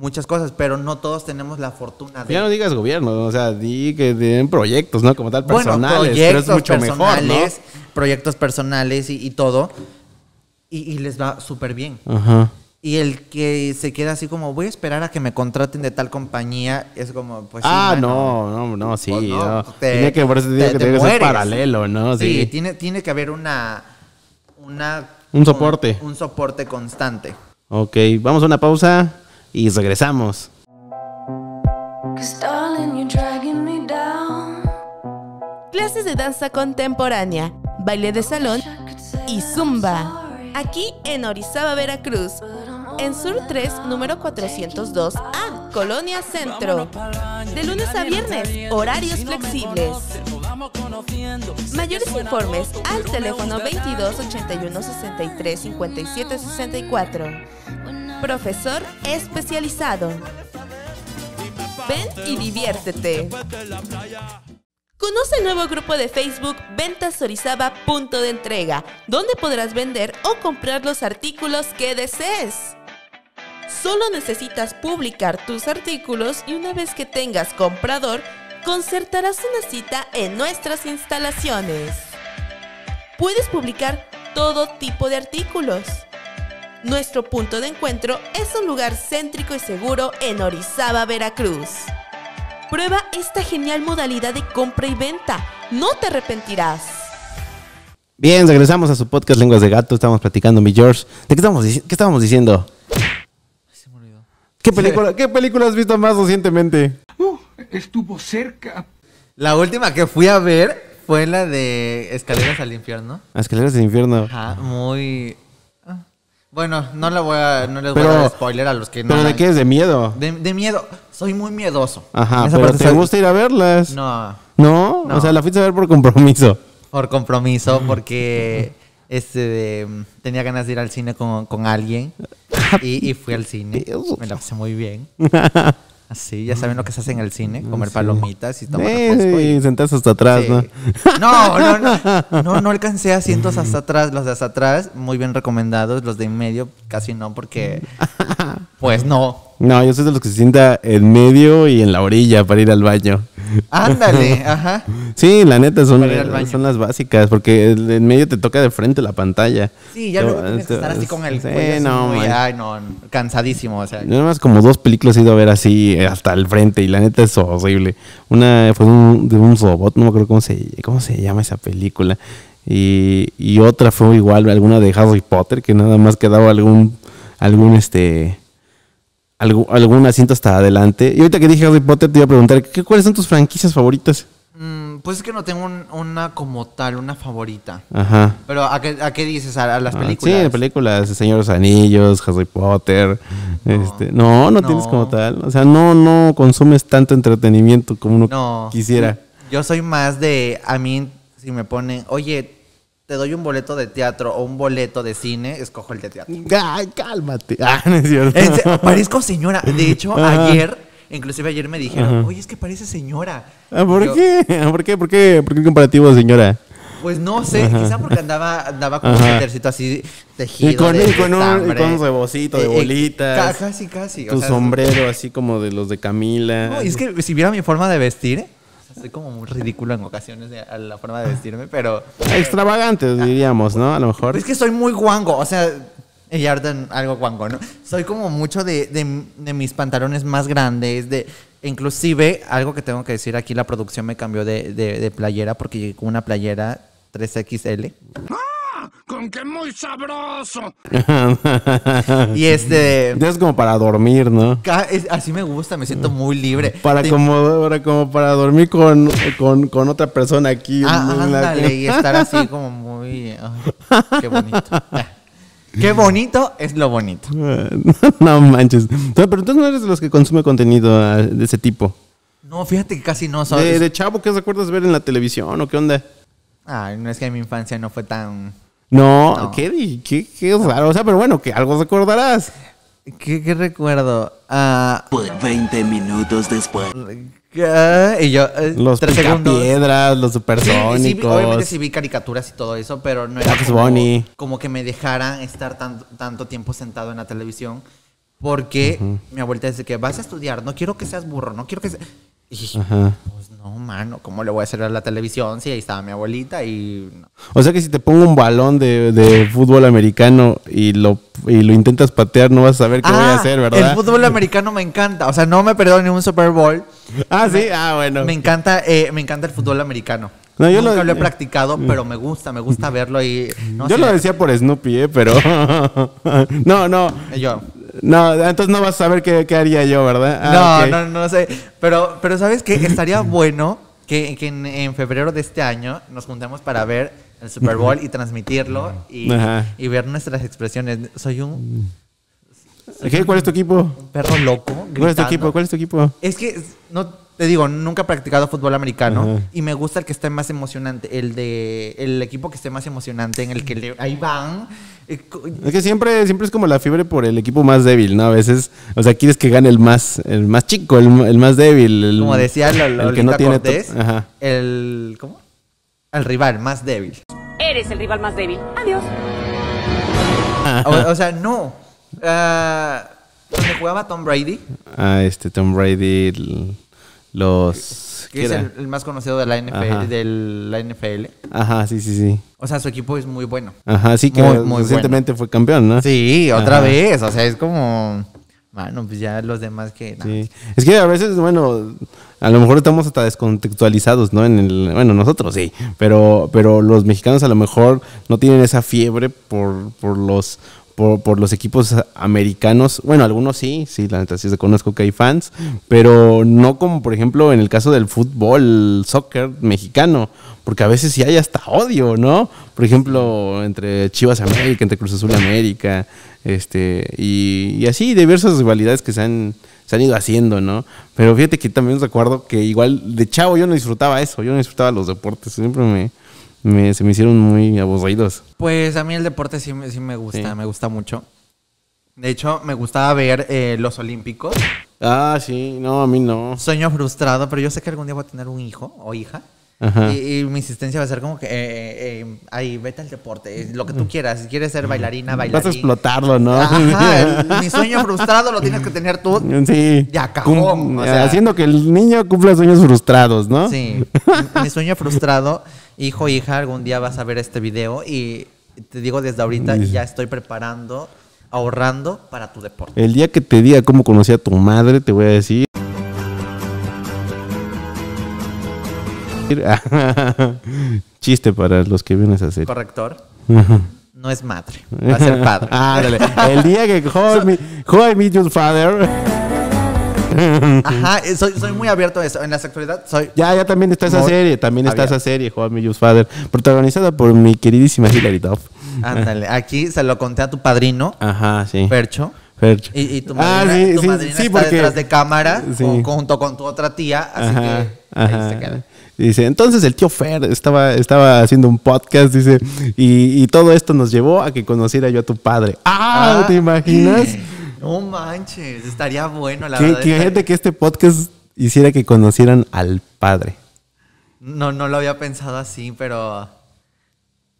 muchas cosas, pero no todos tenemos la fortuna de... Ya no digas gobierno, o sea, di que tienen proyectos, ¿no? Como tal, bueno, personales. pero es proyectos mucho mejor, ¿no? personales, proyectos personales y, y todo, y, y les va súper bien. Ajá. Y el que se queda así como, voy a esperar a que me contraten de tal compañía, es como, pues ah, no, no, no, sí. Pues no, no. te- Tiene que, por eso te digo te- que te tiene que ser paralelo, ¿no? Sí, Sí. tiene, tiene que haber una, una... Un soporte. Un, soporte constante. Ok, vamos a una pausa y regresamos. Clases de danza contemporánea, baile de salón y zumba. Aquí en Orizaba, Veracruz. En Sur 3, número 402A, Colonia Centro. De lunes a viernes, horarios flexibles. Mayores informes al teléfono 22 81 63 57 64. Profesor especializado. Ven y diviértete. Conoce el nuevo grupo de Facebook Ventas Orizaba Punto de Entrega, donde podrás vender o comprar los artículos que desees. Solo necesitas publicar tus artículos y una vez que tengas comprador, concertarás una cita en nuestras instalaciones. Puedes publicar todo tipo de artículos. Nuestro punto de encuentro es un lugar céntrico y seguro en Orizaba, Veracruz. Prueba esta genial modalidad de compra y venta. No te arrepentirás. Bien, regresamos a su podcast Lenguas de Gato. Estamos platicando, mi George. ¿De qué estábamos, dici- qué estábamos diciendo? ¿Qué película, ¿Qué película has visto más recientemente? Uh, estuvo cerca. La última que fui a ver fue la de Escaleras al Infierno. Escaleras del infierno. Ajá, muy... Bueno, no, la voy a, no les voy a dar spoiler a los que no... ¿Pero la de qué es? ¿De miedo? De, de miedo. Soy muy miedoso. Ajá, esa pero ¿te soy- gusta ir a verlas? No, ¿No? No. O sea, la fuiste a ver por compromiso. por compromiso, porque este de- tenía ganas de ir al cine con, con alguien *laughs* y, y fui al cine. Me la pasé muy bien. *laughs* Así, ya saben lo que se hace en el cine, comer palomitas y tomar Eh, refresco y- y sentarse hasta atrás, Sí. ¿no? No, no, no. *laughs* No, no alcancé asientos hasta atrás. Los de hasta atrás, muy bien recomendados. Los de en medio, casi no, porque. *laughs* Pues no. No, yo soy de los que se sienta en medio y en la orilla para ir al baño. Ándale, *laughs* ajá. Sí, la neta son, son las básicas, porque en medio te toca de frente la pantalla. Sí, ya luego tienes que estar así con el Sí, cuello. así no, muy- ay, no, cansadísimo. O sea, Yo nada más como dos películas he ido a ver así eh, hasta el frente y la neta es horrible. Una fue un- de un robot, no me acuerdo cómo se, cómo se llama esa película. Y, y otra fue igual, alguna de Harry Potter, que nada más quedaba algún, algún este, algún, algún asiento hasta adelante. Y ahorita que dije Harry Potter te iba a preguntar, ¿qué, ¿cuáles son tus franquicias favoritas? mm, pues es que no tengo un- una como tal, una favorita. Ajá. Pero ¿a qué, a qué dices? ¿A, a las Ah, películas? sí, de películas, El Señor de los Anillos, Harry Potter. Este, no, no, tienes No. como tal. O sea, no, no consumes tanto entretenimiento como uno No. quisiera. Yo soy más de, a mí, si me ponen, oye, te doy un boleto de teatro o un boleto de cine, escojo el de teatro. Ay, cálmate. Ah, no es cierto. En se- parezco señora. De hecho, Ajá. ayer, inclusive ayer me dijeron, oye, es que parece señora. Ah, ¿Por Yo, qué? ¿Por qué? ¿Por qué? ¿Por qué comparativo, señora? Pues no sé, quizá porque andaba, andaba con un Ajá. tercito así tejido. Y con, de y con un, y estambre. con un rebocito de Eh, eh, bolitas. ca- casi, casi. o Tu sea, sombrero así como de los de Camila. No, y es que si viera mi forma de vestir, soy como muy ridículo en ocasiones de- a la forma de vestirme, pero Extravagantes, diríamos, ¿no? A lo mejor. es que soy muy guango, o sea, y ahorita algo guango, ¿no? Soy como mucho de, de- de mis pantalones más grandes, de inclusive algo que tengo que decir aquí, la producción me cambió de, de- de playera porque llegué con una playera 3XL. ¡Con que muy sabroso! *laughs* Y este... Es como para dormir, ¿no? es- así me gusta, me siento muy libre. Para Te- como, para como para dormir con, con, con otra persona aquí. Ah, en la- ándale, y estar así como muy... qué bonito. Ya. Qué bonito es lo bonito. *laughs* no manches. Pero entonces no eres de los que consume contenido ah, de ese tipo. No, fíjate que casi no soy... De, de chavo, ¿qué recuerdas ver en la televisión o qué onda? Ay, no es que mi infancia no fue tan... No, No. ¿Qué, qué, qué raro. O sea, pero bueno, que algo recordarás. ¿Qué, qué recuerdo? Ah, 20 minutos después. Ah, y yo, eh, Los tres piedras, los supersónicos. sí, obviamente sí vi caricaturas y todo eso, pero no era como, Bunny. como que me dejaran estar tan- tanto tiempo sentado en la televisión. Porque mi abuelita dice que vas a estudiar, no quiero que seas burro, no quiero que seas... Y, Ajá. pues no, mano, ¿cómo le voy a hacer a la televisión si ahí estaba mi abuelita y... no. O sea que si te pongo un balón de, de fútbol americano y lo, y lo intentas patear, no vas a saber qué voy a Ah, hacer, ¿verdad? El fútbol americano me encanta, o sea, no me perdono ni un Super Bowl. Ah, sí, ah, bueno. Me encanta, eh, me encanta el fútbol americano. No, yo Nunca lo- lo, he practicado, pero me gusta, me gusta verlo y... no Yo lo decía por Snoopy, ¿eh? Pero. *laughs* *laughs* no, no. Yo. No, entonces no vas a saber qué, qué haría yo, ¿verdad? no, Ah, ok. no, no sé. Pero, pero ¿sabes qué? *laughs* Estaría bueno que, que en, en febrero de este año nos juntemos para ver el Super Bowl y transmitirlo y, y ver nuestras expresiones. Soy un, ¿Qué? ¿Cuál es tu equipo? un perro loco. ¿Cuál es tu equipo? ¿Cuál es tu equipo? Es que, no te digo, nunca he practicado fútbol americano Ajá. y me gusta el que esté más emocionante, el de el equipo que esté más emocionante, en el que le- ahí van. eh, Es que siempre, siempre es como la fiebre por el equipo más débil, ¿no? A veces, o sea, quieres que gane el más, el más chico, el, el más débil. El, Como decía la, la el que no tiene Cortés, Ajá. el ¿cómo? El rival más débil. Eres el rival más débil. Adiós. O, o sea, no. Ah, donde jugaba Tom Brady, Ah, este Tom Brady, el- los. que ¿qué es el, el más conocido de la NFL, Ajá. de la NFL. Ajá, sí, sí, sí. O sea, su equipo es muy bueno. Ajá, sí que Muy, muy recientemente fue campeón, ¿no? Sí, otra Ajá. vez. O sea, es como. Bueno, pues ya los demás que. Sí. Es que a veces, bueno, a lo mejor estamos hasta descontextualizados, ¿no? En el, bueno, nosotros sí, pero, pero los mexicanos a lo mejor no tienen esa fiebre por, por los por, por los equipos americanos. Bueno, algunos sí, sí, la neta sí reconozco que hay fans, pero no como por ejemplo en el caso del fútbol, soccer mexicano, porque a veces sí hay hasta odio, ¿no? Por ejemplo, entre Chivas América, entre Cruz Azul América, este, y, y así diversas rivalidades que se han, se han ido haciendo, ¿no? Pero fíjate que también recuerdo que igual de chavo yo no disfrutaba eso, yo no disfrutaba los deportes, siempre me, me- se me hicieron muy aburridos. Pues a mí el deporte sí, me- sí me gusta, Sí. me gusta mucho. De hecho, me gustaba ver eh, los Olímpicos. Ah, sí, no, a mí no. Sueño frustrado, pero yo sé que algún día voy a tener un hijo o hija. Y, y mi insistencia va a ser como que, eh, eh, eh, ahí, vete al deporte, lo que tú quieras. Si quieres ser bailarina, bailarín. Vas a explotarlo, ¿no? Ajá, *laughs* el- mi sueño frustrado lo tienes que tener tú. Sí. Ya, cajón, o sea. haciendo que el niño cumpla sueños frustrados, ¿no? Sí, mi sueño frustrado, hijo, hija, algún día vas a ver este video y te digo desde ahorita, ya estoy preparando, ahorrando para tu deporte. El día que te diga cómo conocí a tu madre, te voy a decir. *laughs* Chiste para los que ven esa serie. Corrector, no es madre, va a ser padre. *laughs* Ah, dale. El día que How Meet- How I Meet Your Father. Ajá, eh, soy, soy muy abierto a eso. En la sexualidad soy... Ya, ya también está esa serie. También está abierto. esa serie, How I Met Your Father. Protagonizada por mi queridísima Hilary Duff. Ándale, aquí se lo conté a tu padrino, Ajá, sí. Percho. Fercho. Y, y tu Ah, madrina, sí, tu sí, madrina sí, está porque- detrás de cámara Sí. con- junto con tu otra tía, así que ahí se queda. Dice, entonces el tío Fer estaba, estaba haciendo un podcast, dice, y, y todo esto nos llevó a que conociera yo a tu padre. ¡Ah! Ah. ¿Te imaginas? *gasps* No manches, estaría bueno, la que, verdad. que gente que este podcast hiciera que conocieran al padre. No, no lo había pensado así, pero.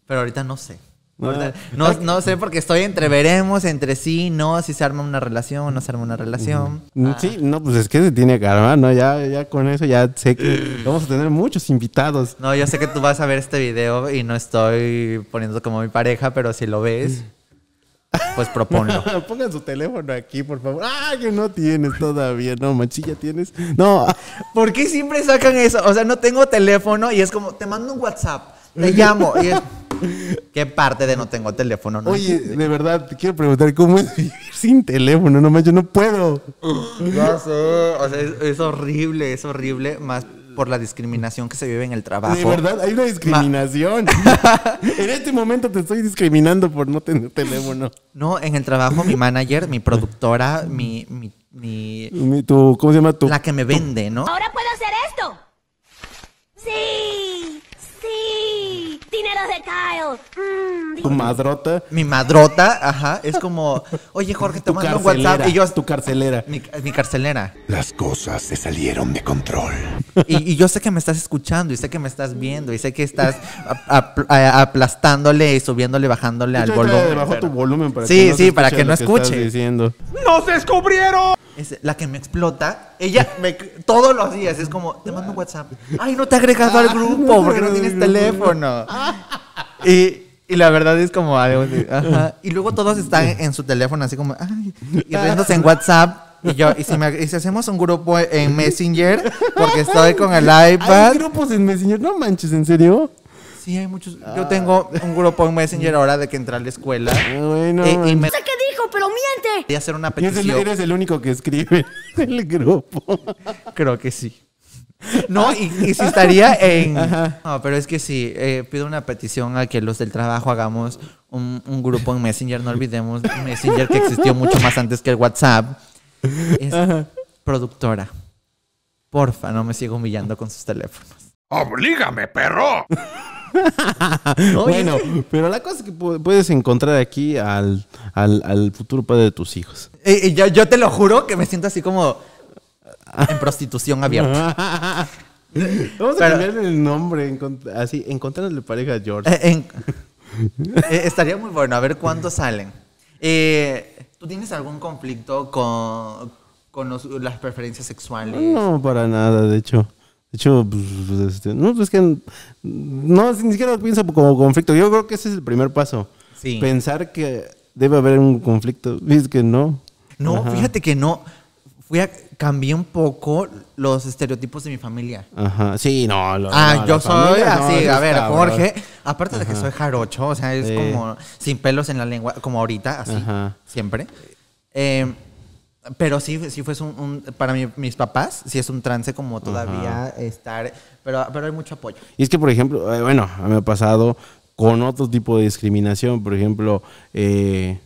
Pero ahorita no sé. Ah. No, no sé porque estoy entre veremos, entre sí, no, si se arma una relación o no se arma una relación. Mm, Ah. Sí, no, pues es que se tiene que armar, ¿no? Ya, ya con eso ya sé que *gasps* vamos a tener muchos invitados. No, yo sé que tú vas a ver este video y no estoy poniendo como mi pareja, pero si lo ves, *laughs* pues proponlo. Pongan su teléfono aquí, por favor. Ah, que no tienes todavía. No, manchilla tienes. No, *laughs* ¿Por qué siempre sacan eso? O sea, no tengo teléfono y es como, te mando un WhatsApp, te llamo. Y es, ¿Qué parte de no tengo teléfono? No Oye, de verdad, te quiero preguntar, ¿cómo es vivir *laughs* sin teléfono? No yo no puedo. Ya sé, o sea, es, es horrible, es horrible, más por la discriminación que se vive en el trabajo. De verdad, hay una discriminación. *laughs* en este momento te estoy discriminando por no tener teléfono. No, en el trabajo mi manager, mi productora, mi, mi, mi- Mi- tu- ¿Cómo se llama tu? la que me vende, ¿no? Ahora puedo hacer esto. Sí. Dinero de Kyle. Mm, Tu madrota. Mi madrota, ajá, es como, oye Jorge, te Tu mando un carcelera. WhatsApp y yo Tu carcelera. mi, mi carcelera. Las cosas se salieron de control. Y, y yo sé que me estás escuchando y sé que me estás viendo y sé que estás a- a- a- aplastándole y subiéndole, bajándole al volumen. Bajo tu volumen para Sí, que no sí, para escuche que no estás escuche. diciendo. ¡Nos descubrieron! Es la que me explota. Ella me, todos los días es como, te mando un WhatsApp. Ay, no te he agregado al grupo porque no tienes teléfono. *laughs* Y, y la verdad es como ajá. Y luego todos están en su teléfono así como, ay, y riéndose en WhatsApp. Y yo, y si, me- y si hacemos un grupo en Messenger, porque estoy con el iPad. Hay grupos en Messenger, no manches, ¿en serio? Sí, hay muchos. Yo tengo un grupo en Messenger ahora de que entré a la escuela. Ah, bueno, y, y me Pero miente. voy a hacer una Y es el- petición. eres el único que escribe *laughs* en el grupo. Creo que sí. No, y, y si estaría en... No, pero es que sí, eh, pido una petición a que los del trabajo hagamos un, un grupo en Messenger. No olvidemos Messenger que existió mucho más antes que el WhatsApp. Es productora. Porfa, no me siga humillando con sus teléfonos. ¡Oblígame, perro! *laughs* bueno, pero la cosa es que pu- puedes encontrar aquí al, al, al futuro padre de tus hijos. Y, y yo, yo te lo juro que me siento así como en prostitución abierta. *laughs* Vamos a cambiarle el nombre, encont- así, encontrarle pareja a George. Eh, eh, estaría muy bueno, a ver cuántos salen. Eh, ¿Tú tienes algún conflicto con, con los- las preferencias sexuales? No, para nada, de hecho. De hecho, pues, este, no, pues que no, ni siquiera lo pienso como conflicto. Yo creo que ese es el primer paso. Sí. Pensar que debe haber un conflicto. Es que no. No, Ajá. fíjate que no. Fui a, cambié un poco los estereotipos de mi familia. Ajá, sí, no. lo- Ah, no, yo soy familia, así, a ver, Jorge, aparte de que soy jarocho, o sea, es Sí. como sin pelos en la lengua, como ahorita, así, Ajá. siempre. Eh, pero sí, sí fue un, un- para mí, mis papás, sí es un trance como todavía estar, pero, pero hay mucho apoyo. Y es que, por ejemplo, eh, bueno, me ha pasado con otro tipo de discriminación. Por ejemplo, eh,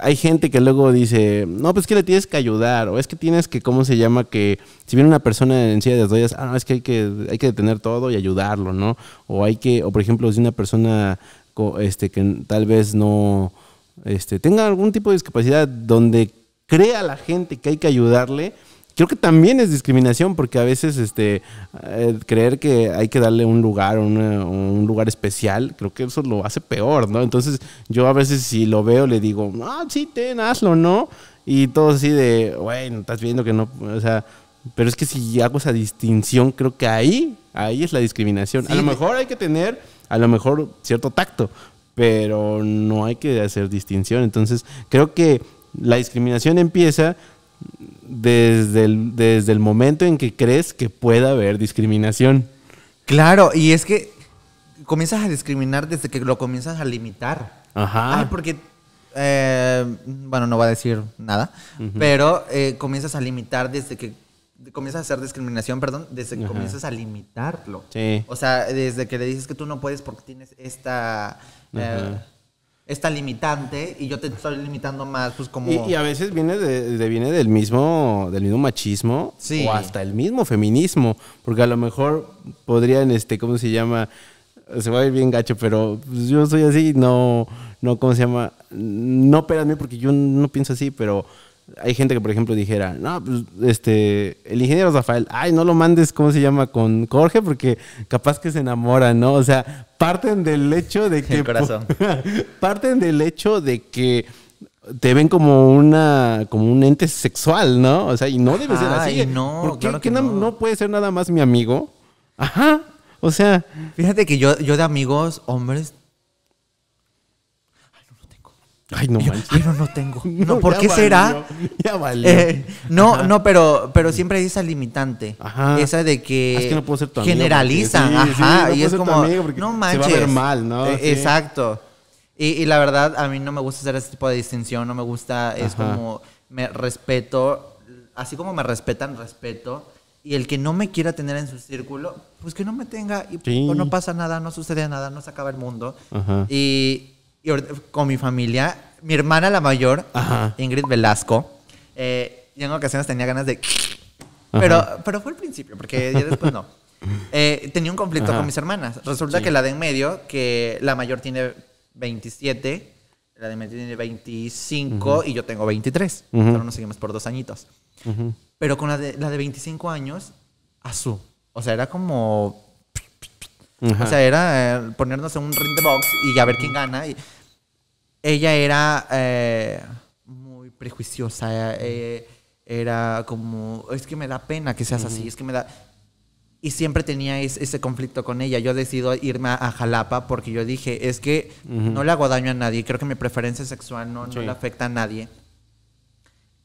hay gente que luego dice, no, pues que le tienes que ayudar, o es que tienes que, ¿cómo se llama? Que si viene una persona en silla de ruedas, ah, no, es que hay que, hay que detener todo y ayudarlo, ¿no? O hay que, o por ejemplo, si una persona este, que tal vez no este, tenga algún tipo de discapacidad donde crea la gente que hay que ayudarle, creo que también es discriminación porque a veces este eh, creer que hay que darle un lugar una- un lugar especial creo que eso lo hace peor no entonces yo a veces si lo veo le digo no sí ten hazlo no y todo así de bueno estás viendo que no o sea pero es que si hago esa distinción creo que ahí ahí es la discriminación. A lo mejor hay que tener a lo mejor cierto tacto pero no hay que hacer distinción. Entonces creo que la discriminación empieza desde el, desde el momento en que crees que pueda haber discriminación. Claro, y es que comienzas a discriminar desde que lo comienzas a limitar. Ajá. Ay, porque, eh, bueno, no voy a decir nada, pero eh, comienzas a limitar desde que comienzas a hacer discriminación, perdón, desde que Ajá. comienzas a limitarlo. Sí. O sea, desde que le dices que tú no puedes porque tienes esta, eh. Esta limitante y yo te estoy limitando más, pues como... Y, y a veces viene, de, de- viene del, mismo, del mismo machismo Sí. o hasta el mismo feminismo, porque a lo mejor podrían, este, ¿cómo se llama? Se va a ir bien gacho, pero pues, yo soy así, no, no, ¿cómo se llama? No espérame porque yo no pienso así, pero hay gente que, por ejemplo, dijera, no, pues, este, el ingeniero Rafael, ay, no lo mandes, ¿cómo se llama? Con Jorge, porque capaz que se enamora, ¿no? O sea, parten del hecho de que... El corazón. *laughs* parten del hecho de que te ven como una como un ente sexual, ¿no? O sea, y no debe ser Ay, así. no, ¿Por qué, claro ¿Qué que no. no puede ser nada más mi amigo? Ajá. O sea, Fíjate que yo, yo de amigos, hombres, ay, no yo, manches. ay, no, no tengo. *laughs* No, ¿por qué será? valió, Ya valió. Eh, no, Ajá. no, pero, pero siempre hay esa limitante. Ajá. Esa de que, Es que no puedo ser tu amigo porque- sí, ajá. sí, no y es como. no se va a manches. ver mal, ¿no? Eh, Sí. Exacto. Y, y la verdad, a mí no me gusta hacer ese tipo de distinción. No me gusta. Es Ajá. como. Me respeto. Así como me respetan, respeto. Y el que no me quiera tener en su círculo, pues que no me tenga. Y pues no pasa nada, no sucede nada, no se acaba el mundo. Ajá. Y, y con mi familia, mi hermana la mayor, Ajá. Ingrid Velasco, eh, en ocasiones tenía ganas de... Pero, pero fue al principio, porque ya después no. *laughs* Eh, tenía un conflicto Ajá. con mis hermanas. Resulta Sí. que la de en medio, que la mayor tiene 27, la de Meti tiene 25 y yo tengo 23. Pero nos seguimos por dos añitos. Pero con la de, la de 25 años, azul. O sea, era como... O sea, era eh, ponernos en un ring de box y a ver quién gana. Y ella era eh, muy prejuiciosa. eh, era como, es que me da pena que seas así, es que me da... Y siempre tenía es- ese conflicto con ella. Yo decido irme a, a Jalapa porque yo dije, es que no le hago daño a nadie. Creo que mi preferencia sexual no, no Sí. le afecta a nadie.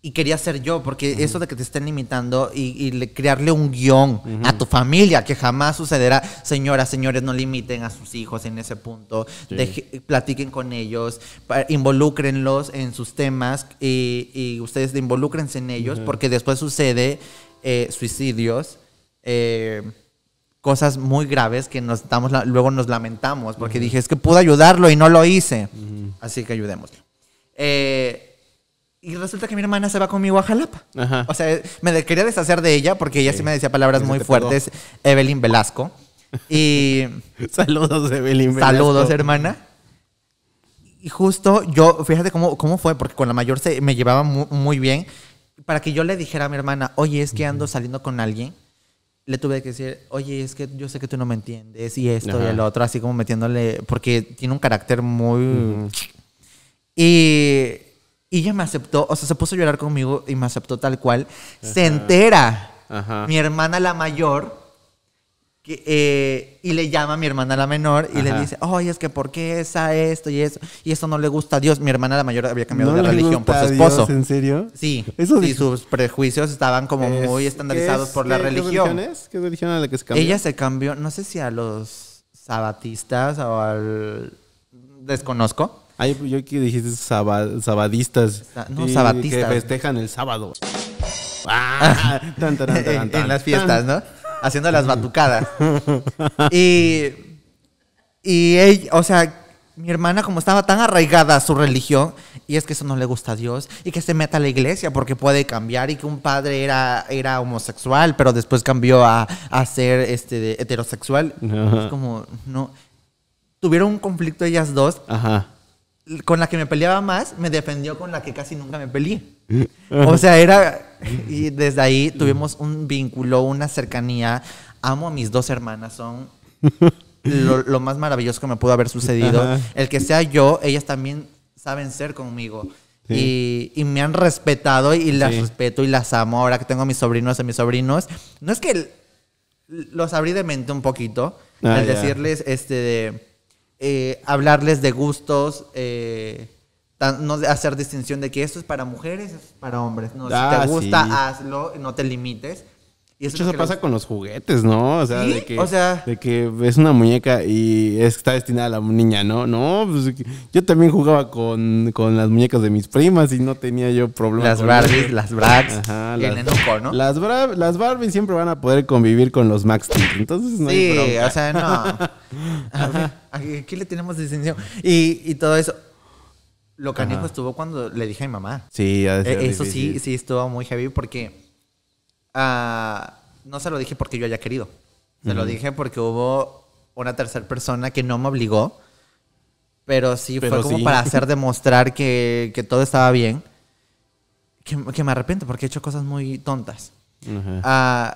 Y quería ser yo, porque eso de que te estén limitando y, y le- crearle un guion a tu familia, que jamás sucederá. Señoras, señores, no limiten a sus hijos en ese punto. Deje- platiquen con ellos, involúcrenlos en sus temas y, y ustedes involúcrense en ellos, porque después sucede eh, suicidios. eh, cosas muy graves que nos damos la- luego nos lamentamos porque dije es que pude ayudarlo y no lo hice así que ayudémoslo Eh, y resulta que mi hermana se va conmigo a Jalapa. Ajá. O sea, me quería deshacer de ella porque ella sí, me decía palabras muy te fuertes. Evelyn Velasco. Y *laughs* Saludos, Evelyn. Velasco. saludos, hermana. Y justo yo, fíjate cómo, cómo fue, porque con la mayor se, me llevaba mu- muy, bien. Para que yo le dijera a mi hermana, oye, es que ando saliendo con alguien. Le tuve que decir, oye, es que yo sé que tú no me entiendes y esto y el otro, así como metiéndole, porque tiene un carácter muy... Y, y ella me aceptó, o sea, se puso a llorar conmigo y me aceptó tal cual. Se entera Ajá. mi hermana la mayor que, eh, y le llama a mi hermana la menor y le dice, oye, es que ¿por qué esa esto y eso? Y eso no le gusta a Dios. Mi hermana la mayor había cambiado ¿No de religión por su Dios, esposo. ¿En serio? Sí, Eso sí, sus prejuicios estaban como Es- muy estandarizados ¿qué es- por la qué- religión. ¿Qué religión es? ¿Qué religión a la que se cambió? Ella se cambió, no sé si a los sabatistas o al... Desconozco. Ay, yo que dijiste saba- sabadistas. Sa- no, sabatistas. Que festejan el sábado. *laughs* Ah, tan, tan, tan, tan, en, las fiestas. ¿no? Haciendo las batucadas. *laughs* y, y ella, o sea, mi hermana como estaba tan arraigada a su religión, y es que eso no le gusta a Dios, y que se meta a la iglesia porque puede cambiar, y que un padre era, era homosexual, pero después cambió a, a ser este, heterosexual. Ajá. Es como, no. Tuvieron un conflicto ellas dos, Ajá. Con la que me peleaba más, me defendió con la que casi nunca me peleé. O sea, era... Y desde ahí tuvimos un vínculo, una cercanía. Amo a mis dos hermanas, son *laughs* lo, lo más maravilloso que me pudo haber sucedido. Ajá. El que sea yo, ellas también saben ser conmigo. Y, y me han respetado y las Sí. respeto y las amo. Ahora que tengo a mis sobrinos y mis sobrinos, no es que los abrí de mente un poquito, Ah, el ya. decirles, este, de, eh, hablarles de gustos, eh, tan- no hacer distinción de que esto es para mujeres, esto es para hombres. No, Ah, si te gusta, sí. hazlo, no te limites. Y eso es pasa con los juguetes, ¿no? O sea, ¿Sí? de que, O sea- de que ves una muñeca y es- está destinada a la niña, ¿no? No, pues yo también jugaba con, con las muñecas de mis primas y no tenía yo problema. Las Barbies, las Brags Ajá, y el las- Nenuco, ¿no? Las, Bra- las Barbies siempre van a poder convivir con los Max Steel, entonces no hay sí, o sea, no. *laughs* A ver, Aquí, le tenemos distinción. Y, y todo eso. Lo canijo estuvo cuando le dije a mi mamá. Sí, ser Eh, Eso sí, sí estuvo muy heavy porque ah, no se lo dije porque yo haya querido. Se lo dije porque hubo una tercera persona que no me obligó, pero sí Pero fue como sí. para hacer *laughs* demostrar que, que todo estaba bien. Que, que me arrepiento porque he hecho cosas muy tontas. Ah,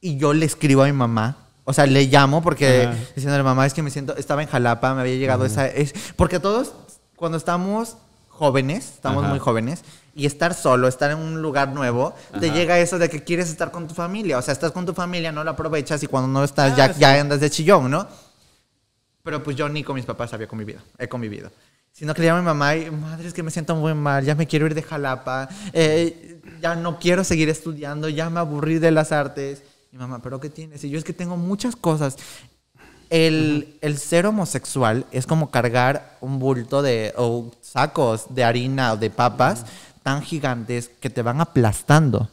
y yo le escribo a mi mamá. O sea, le llamo porque Ajá. diciéndole, mamá, es que me siento, estaba en Jalapa, me había llegado esa... Es, porque todos, cuando estamos jóvenes, estamos Ajá. muy jóvenes, y estar solo, estar en un lugar nuevo, te Ajá. llega eso de que quieres estar con tu familia. O sea, estás con tu familia, no lo aprovechas y cuando no estás Ah, ya, sí. ya andas de chillón, ¿no? Pero pues yo ni con mis papás había convivido, he convivido. Sino que le llamo a mi mamá y, madre, es que me siento muy mal, ya me quiero ir de Jalapa, eh, ya no quiero seguir estudiando, ya me aburrí de las artes. Mi mamá, ¿pero qué tienes? Y yo es que tengo muchas cosas. El, el ser homosexual es como cargar un bulto de, o sacos de harina o de papas tan gigantes que te van aplastando.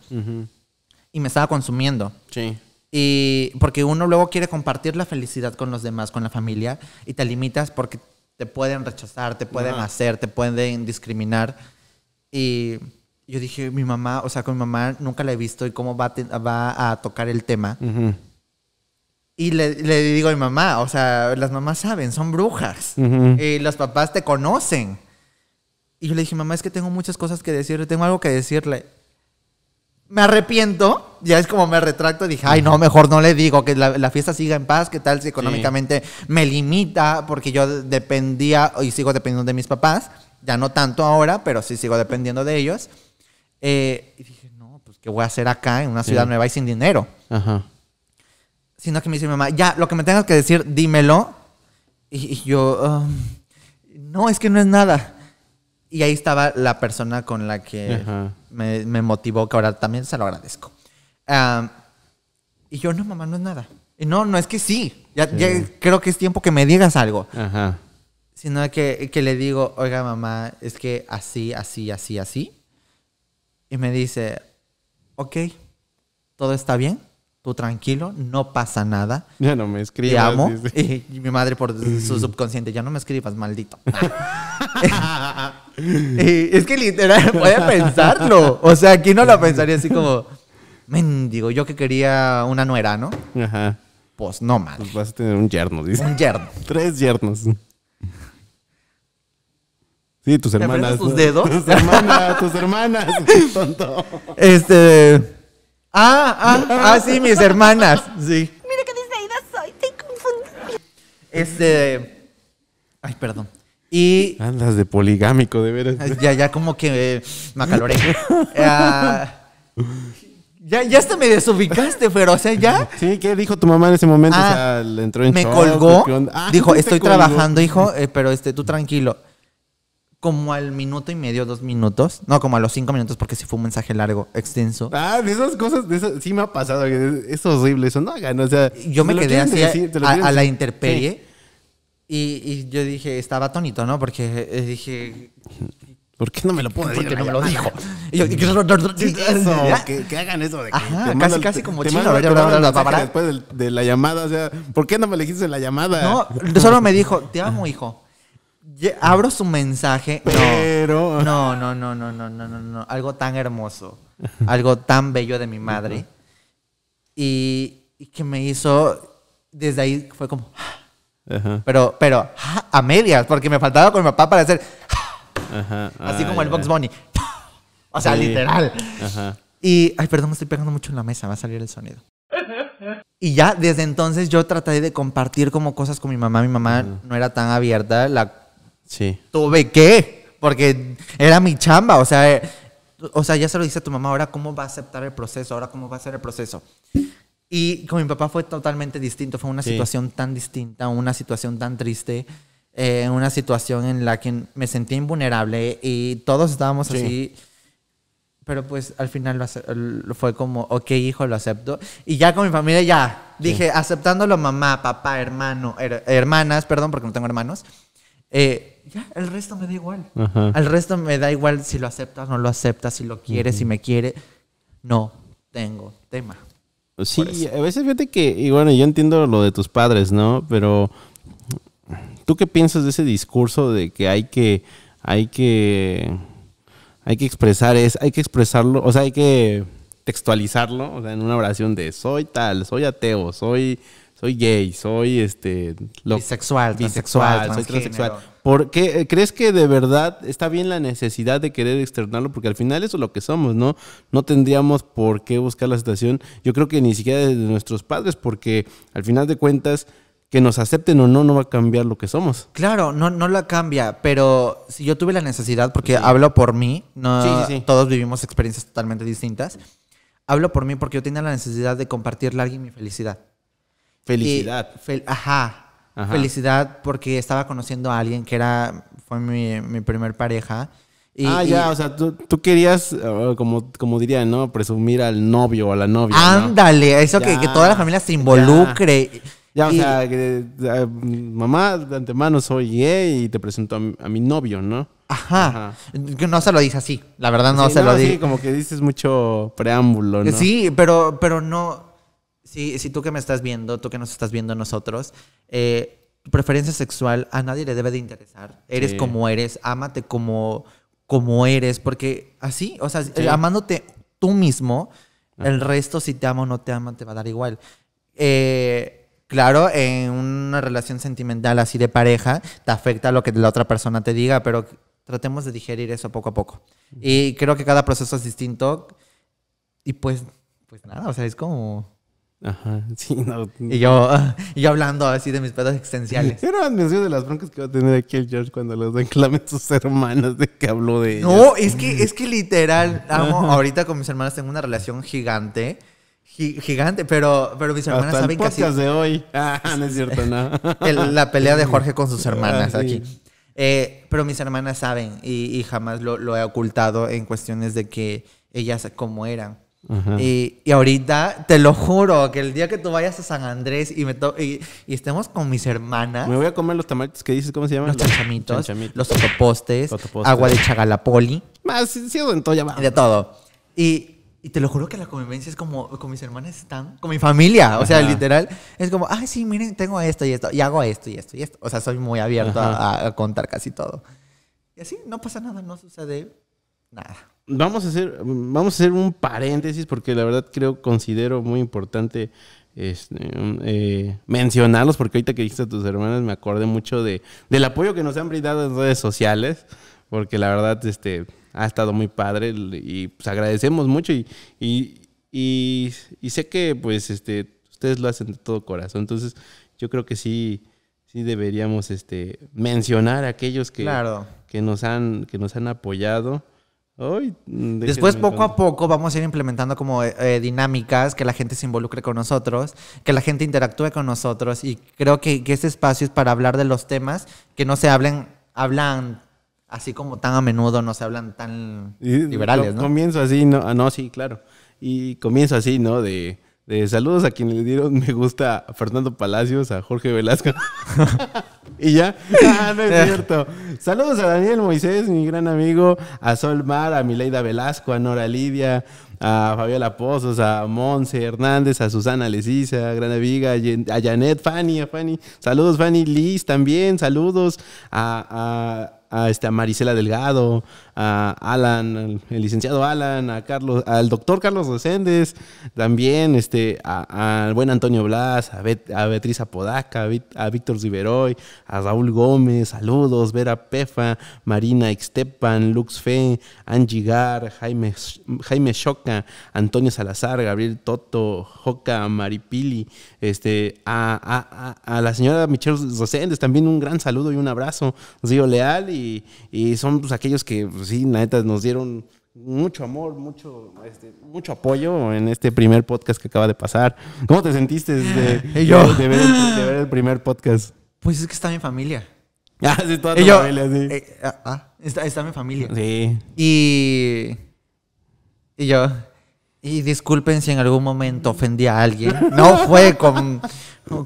Y me estaba consumiendo. Sí. Y porque uno luego quiere compartir la felicidad con los demás, con la familia, y te limitas porque te pueden rechazar, te pueden hacer, te pueden discriminar. Y yo dije, mi mamá, o sea, con mi mamá nunca la he visto y cómo va a, te- va a tocar el tema. Y le, le digo a mi mamá, o sea, las mamás saben, son brujas. Y los papás te conocen. Y yo le dije, mamá, es que tengo muchas cosas que decirle, tengo algo que decirle. Me arrepiento, ya es como me retracto, dije, ay, no, mejor no le digo, que la, la fiesta siga en paz, que tal si económicamente me limita, porque yo dependía y sigo dependiendo de mis papás, ya no tanto ahora, pero sí sigo dependiendo de ellos. Eh, y dije, no, pues, ¿qué voy a hacer acá en una ciudad Sí. nueva y sin dinero? Ajá. Sino que me dice mi mamá, ya, lo que me tengas que decir, dímelo. Y, y yo, um, no, es que no es nada. Y ahí estaba la persona con la que me, me motivó, que ahora también se lo agradezco. Um, y yo, no, mamá, no es nada. Y no, no es que sí. Ya, ya creo que es tiempo que me digas algo. Ajá. Sino que, que le digo, oiga, mamá, es que así, así, así, así. Y me dice, ok, todo está bien, tú tranquilo, no pasa nada. Ya no me escribas. Te amo. dice. *laughs* Y, mi madre por *laughs* su subconsciente, ya no me escribas, maldito. *laughs* Y es que literal *laughs* puede pensarlo. O sea, aquí no lo pensaría así como, mendigo, yo que quería una nuera, ¿no? Ajá. Pues no, madre. Pues vas a tener un yerno, dice. Un yerno. *laughs* Tres yernos. Sí, tus ¿Te hermanas. aprendes tus dedos? *laughs* Tus hermanas, tus hermanas. Tonto. Este. Ah, ah, ah, sí, mis hermanas. Sí. Mira qué distraída soy, te confundí. Este. Ay, perdón. Y. Andas de poligámico, de veras. Ya, ya como que eh, me acaloré. *laughs* Ah, ya, ya hasta me desubicaste, pero, o sea, ya. Sí, ¿qué dijo tu mamá en ese momento? Ah, o sea, le entró en me shock, colgó. Ah, dijo, estoy colgó. trabajando, hijo, eh, pero este, tú tranquilo. Como al minuto y medio, dos minutos. No, como a los cinco minutos, porque sí fue un mensaje largo, extenso. Ah, de esas cosas, de esas, sí me ha pasado. que Es horrible eso, no hagan, o sea. Yo me quedé así decir, a, a la intemperie. Y, y yo dije, estaba atónito, ¿no? Porque eh, dije. ¿Por qué no me lo puedo ¿por decir? qué no me lo dijo? Y yo, Sí, eso, que, que hagan eso de que Ajá, te casi, casi como te chino, mandan- ¿verdad? te mensaje babara. después del- de la llamada, o sea, ¿por qué no me en la llamada? No, solo me dijo, te amo, hijo. Ye- Abro su mensaje. no. Pero- No, no, no, no, no, no, no, no. Algo tan hermoso. Algo tan bello de mi madre. Y, y que me hizo. Desde ahí fue como. Ajá, Pero, pero, a medias, porque me faltaba con mi papá para hacer. ajá. Así ah, como el. Box Bunny. O sea, Sí. literal. Ajá. Y, ay, perdón, me estoy pegando mucho en la mesa, va a salir el sonido. Y ya desde entonces yo traté de compartir como cosas con mi mamá. Mi mamá no era tan abierta, la Sí. tuve que, porque era mi chamba, o sea, eh, o sea, ya se lo dice a tu mamá, ahora cómo va a aceptar el proceso, ahora cómo va a ser el proceso. Y con mi papá fue totalmente distinto, fue una Sí. situación tan distinta, una situación tan triste, eh, una situación en la que me sentía invulnerable y todos estábamos Sí. así. Pero pues al final lo fue como, ok, hijo, lo acepto. Y ya con mi familia ya, dije, aceptándolo mamá, papá, hermano, her- hermanas, perdón, porque no tengo hermanos. eh, ya, el resto me da igual. Ajá. Al resto me da igual si lo aceptas, no lo aceptas, si lo quieres, si me quiere. No tengo tema. Sí, a veces fíjate que, y bueno, yo entiendo lo de tus padres, ¿no? Pero, ¿tú qué piensas de ese discurso de que hay que, hay que, hay que expresar es, hay que expresarlo, o sea, hay que textualizarlo, o sea, en una oración de soy tal, soy ateo, soy, soy gay, soy este, lo- Bisexual, bisexual, transexual, soy transexual. Transgénero. ¿Por qué eh, crees que de verdad está bien la necesidad de querer externarlo? Porque al final eso es lo que somos, ¿no? No tendríamos por qué buscar la situación. Yo creo que ni siquiera de nuestros padres, porque al final de cuentas, que nos acepten o no, no va a cambiar lo que somos. Claro, no, no la cambia, pero si yo tuve la necesidad, porque hablo por mí, no Sí, sí, sí. todos vivimos experiencias totalmente distintas. Hablo por mí porque yo tenía la necesidad de compartirle a alguien mi felicidad. Felicidad. Y fel- ajá, Ajá. Felicidad porque estaba conociendo a alguien que era, fue mi, mi primer pareja. Y, ah, y- ya, o sea, tú, tú querías, eh, como, como dirían, ¿no? Presumir al novio o a la novia. ¿no? Ándale, eso que, Ya, que toda la familia se involucre. Ya, o Y- sea, que, eh, mamá, de antemano soy gay y te presento a mi, a mi novio, ¿no? Ajá. Que No se lo dice así. La verdad no Sí, se lo sí, dice. como que dices mucho preámbulo, ¿no? Sí, pero, pero no. Si, si tú que me estás viendo, tú que nos estás viendo nosotros, eh, tu preferencia sexual a nadie le debe de interesar. Eres Sí. como eres, ámate como, como eres, porque así, o sea, eh, amándote tú mismo, el resto, si te ama o no te ama, te va a dar igual. Eh, Claro, en una relación sentimental así de pareja, te afecta lo que la otra persona te diga, pero tratemos de digerir eso poco a poco. Y creo que cada proceso es distinto. Y pues, pues nada, o sea, es como... Ajá, *laughs* sí, no. Y yo, *laughs* y yo hablando así de mis pedos existenciales. *laughs* Era mención de las broncas que va a tener aquí el George cuando los reclamen sus hermanas de que habló de ellas. No, es que, es que literal, amo, ahorita con mis hermanas tengo una relación gigante. gi- gigante, pero, pero mis hermanas Hasta el saben que así- podcast de hoy. Ah, no es cierto, no. el- la pelea de Jorge con sus hermanas Ah, sí. aquí. Eh, pero mis hermanas saben y, y jamás lo, lo he ocultado en cuestiones de que ellas como eran. Y, y ahorita, te lo juro, que el día que tú vayas a San Andrés y, me to- y, y estemos con mis hermanas, Me voy a comer los tamalitos que dices, ¿cómo se llaman? los chanchamitos, chanchamitos. los totopostes, Totopostes. agua de chagalapoli, Más, sí, sí, en ya de todo. Y, y te lo juro que la convivencia es como, con mis hermanas están, con mi familia, o sea, Ajá. literal, es como, ay, sí, miren, tengo esto y esto, y hago esto y esto y esto. O sea, soy muy abierto a, a contar casi todo. Y así, no pasa nada, no sucede nada. Vamos a hacer, vamos a hacer un paréntesis porque la verdad creo, considero muy importante este, eh, mencionarlos porque ahorita que dijiste a tus hermanas me acordé mucho de, del apoyo que nos han brindado en redes sociales porque la verdad este, ha estado muy padre y pues agradecemos mucho y, y, y- y sé que pues este, ustedes lo hacen de todo corazón. Entonces yo creo que sí, sí deberíamos este, mencionar a aquellos que, Claro. que, nos, han, que nos han apoyado. Ay, Después, poco a poco, vamos a ir implementando como eh, eh, dinámicas, que la gente se involucre con nosotros, que la gente interactúe con nosotros. Y creo que, que este espacio es para hablar de los temas que no se hablen, hablan así como tan a menudo, no se hablan tan Y liberales, ¿no? Comienzo así, ¿no? Ah, no, sí, claro. Y comienzo así, ¿no? De, de saludos a quienes le dieron me gusta a Fernando Palacios, a Jorge Velasco. *laughs* y ya. *laughs* Ah, no es cierto. Saludos a Daniel Moisés, mi gran amigo, a Sol Mar, a Mileida Velasco, a Nora Lidia, a Fabiola Pozos, a Monse Hernández, a Susana Leciza, gran amiga, a a Janet, Fanny, a Fanny. Saludos, Fanny Liz también. Saludos a, a, a, este, a Marisela Delgado, a Alan, al- el licenciado Alan, a Carlos, al doctor Carlos Reséndez, también este, a- al buen Antonio Blas, a, Bet- a Beatriz Apodaca, a, Víctor Riveroy, a Raúl Gómez, saludos, Vera Pefa, Marina Extepan, Lux Fe, Angie Gar, Jaime, Jaime Choca, Antonio Salazar, Gabriel Toto, Joca, Maripili, este, a, a- la señora Michelle Roséndez, también un gran saludo y un abrazo, Río Leal, y, y son pues, aquellos que, pues, sí, la neta, nos dieron mucho amor, mucho, este, mucho apoyo en este primer podcast que acaba de pasar. ¿Cómo te sentiste de, *laughs* Y yo. de ver, el, de ver el primer podcast? Pues es que está mi familia. *laughs* Ah, sí, toda tu yo, familia, sí. eh, ah, ah, está, está mi familia. Sí. Y. Y yo. Y disculpen si en algún momento ofendí a alguien. No fue con,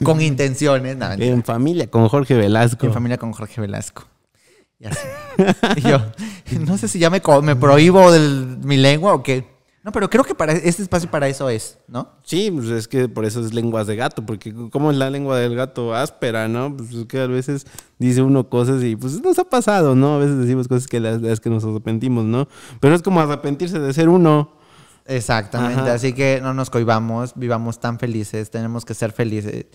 con intenciones. No, En familia con Jorge Velasco. en familia con Jorge Velasco. Y así. *laughs* Y yo, no sé si ya me, me prohíbo del, mi lengua o qué. No, pero creo que para este espacio para eso es, ¿no? Sí, pues es que por eso es lenguas de gato, porque como es la lengua del gato áspera, ¿no? Pues es que a veces dice uno cosas y pues nos ha pasado, ¿no? A veces decimos cosas que las, las que nos arrepentimos, ¿no? Pero es como arrepentirse de ser uno. Exactamente. Ajá. Así que no nos cohibamos, vivamos tan felices, tenemos que ser felices.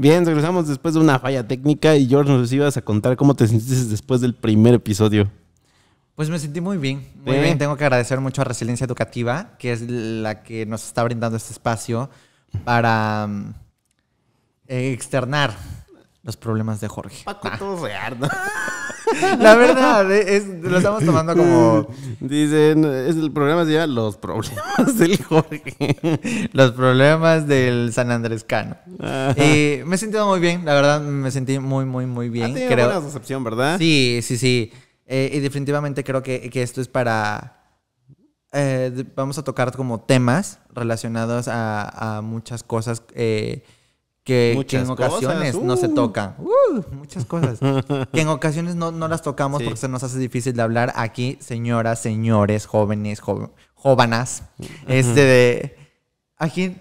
Bien, regresamos después de una falla técnica y George nos ibas a contar cómo te sentiste después del primer episodio. Pues me sentí muy bien, muy Sí. bien. Tengo que agradecer mucho a Resiliencia Educativa, que es la que nos está brindando este espacio para mm, eh, externar los problemas de Jorge. Paco Nah, todo real, ¿no? *laughs* La verdad, eh, es, lo estamos tomando como Dicen, es el programa se llama Los problemas del Jorge. los problemas del San Andrescano. Ajá. Y me he sentido muy bien, la verdad, me sentí muy, muy, muy bien. tenido buena recepción, ¿verdad? Sí, sí, sí. Eh, y definitivamente creo que, que esto es para... eh, vamos a tocar como temas relacionados a, a muchas cosas eh, que, que en ocasiones no se uh. tocan. Uh, muchas cosas. *laughs* que en ocasiones no, no las tocamos Sí. porque se nos hace difícil de hablar aquí, señoras, señores, jóvenes, jo- jóvenes. Este de... Aquí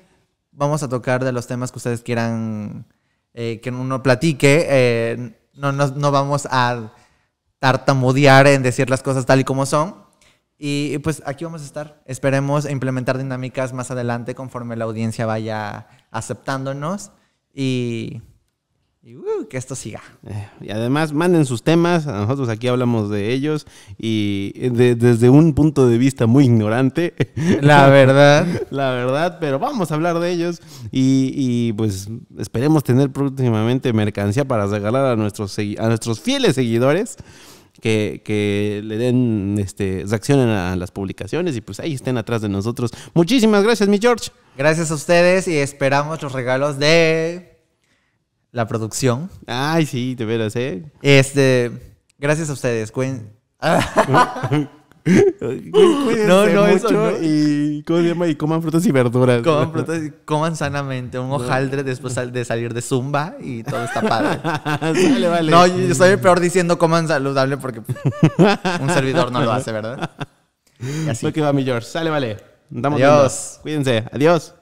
vamos a tocar de los temas que ustedes quieran eh, que uno platique. eh, no, no, no vamos a tartamudear en decir las cosas tal y como son. Y pues aquí vamos a estar. Esperemos implementar dinámicas más adelante conforme la audiencia vaya aceptándonos y, y, uh, que esto siga. Eh, Y además, manden sus temas. Nosotros aquí hablamos de ellos y de- desde un punto de vista muy ignorante. *laughs* La verdad. *laughs* La verdad, pero vamos a hablar de ellos y, y, pues esperemos tener próximamente mercancía para regalar a nuestros, a nuestros fieles seguidores que, que le den, este, reaccionen a las publicaciones y pues ahí estén atrás de nosotros. Muchísimas gracias, mi George. Gracias a ustedes y esperamos los regalos de la producción. Ay, sí, de veras, ¿eh? Este, gracias a ustedes. Cuen- *laughs* Cuídense No, no, eso no. Y, ¿cómo se llama? Y coman frutas y verduras. Coman, frutas y coman sanamente un hojaldre después de salir de Zumba y todo está padre. *laughs* Vale, vale. No, yo soy el peor diciendo coman saludable porque un servidor no lo hace, ¿verdad? Y así. Lo que va, mi George. Sale, vale. Adiós. Cuídense. Adiós.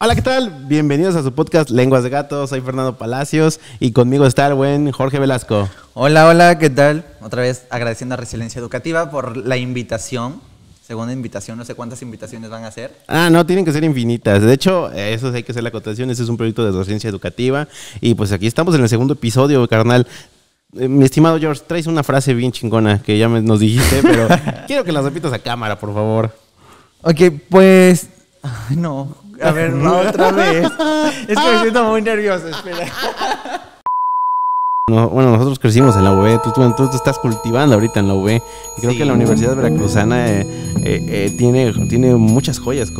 Hola, ¿qué tal? Bienvenidos a su podcast Lenguas de Gato. Soy Fernando Palacios y conmigo está el buen Jorge Velasco. Hola, hola, ¿qué tal? Otra vez agradeciendo a Resiliencia Educativa por la invitación. Segunda invitación, no sé cuántas invitaciones van a hacer. Ah, no, tienen que ser infinitas. De hecho, eso hay que hacer la acotación. Este es un proyecto de docencia educativa. Y pues aquí estamos en el segundo episodio, carnal. Eh, mi estimado George, traes una frase bien chingona que ya me- nos dijiste, *laughs* pero quiero que la repitas a cámara, por favor. Ok, pues. Ay, no. A ver, no, otra vez. *laughs* Es que me siento muy nervioso, espera. No, bueno, nosotros crecimos en la UB, tú, tú, tú te estás cultivando ahorita en la UB. Y creo Sí. que la Universidad Veracruzana eh, eh, eh, tiene, tiene muchas joyas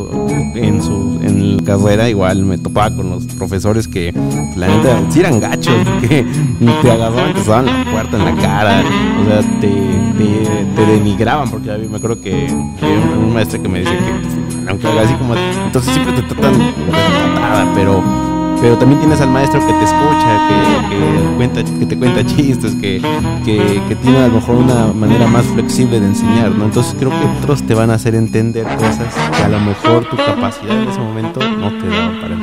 en su en la carrera. Igual me topaba con los profesores que, la neta, sí eran gachos, *laughs* que te agarraban, te daban la puerta en la cara, o sea, te, te, te denigraban, porque me acuerdo que, que un, maestro que me decía que, pues, aunque haga así como, entonces siempre te tratan de patada, pero pero también tienes al maestro que te escucha, que, cuenta, que te cuenta chistes, que, que, tiene a lo mejor una manera más flexible de enseñar, ¿no? Entonces creo que otros te van a hacer entender cosas que a lo mejor tu capacidad en ese momento no te daba para.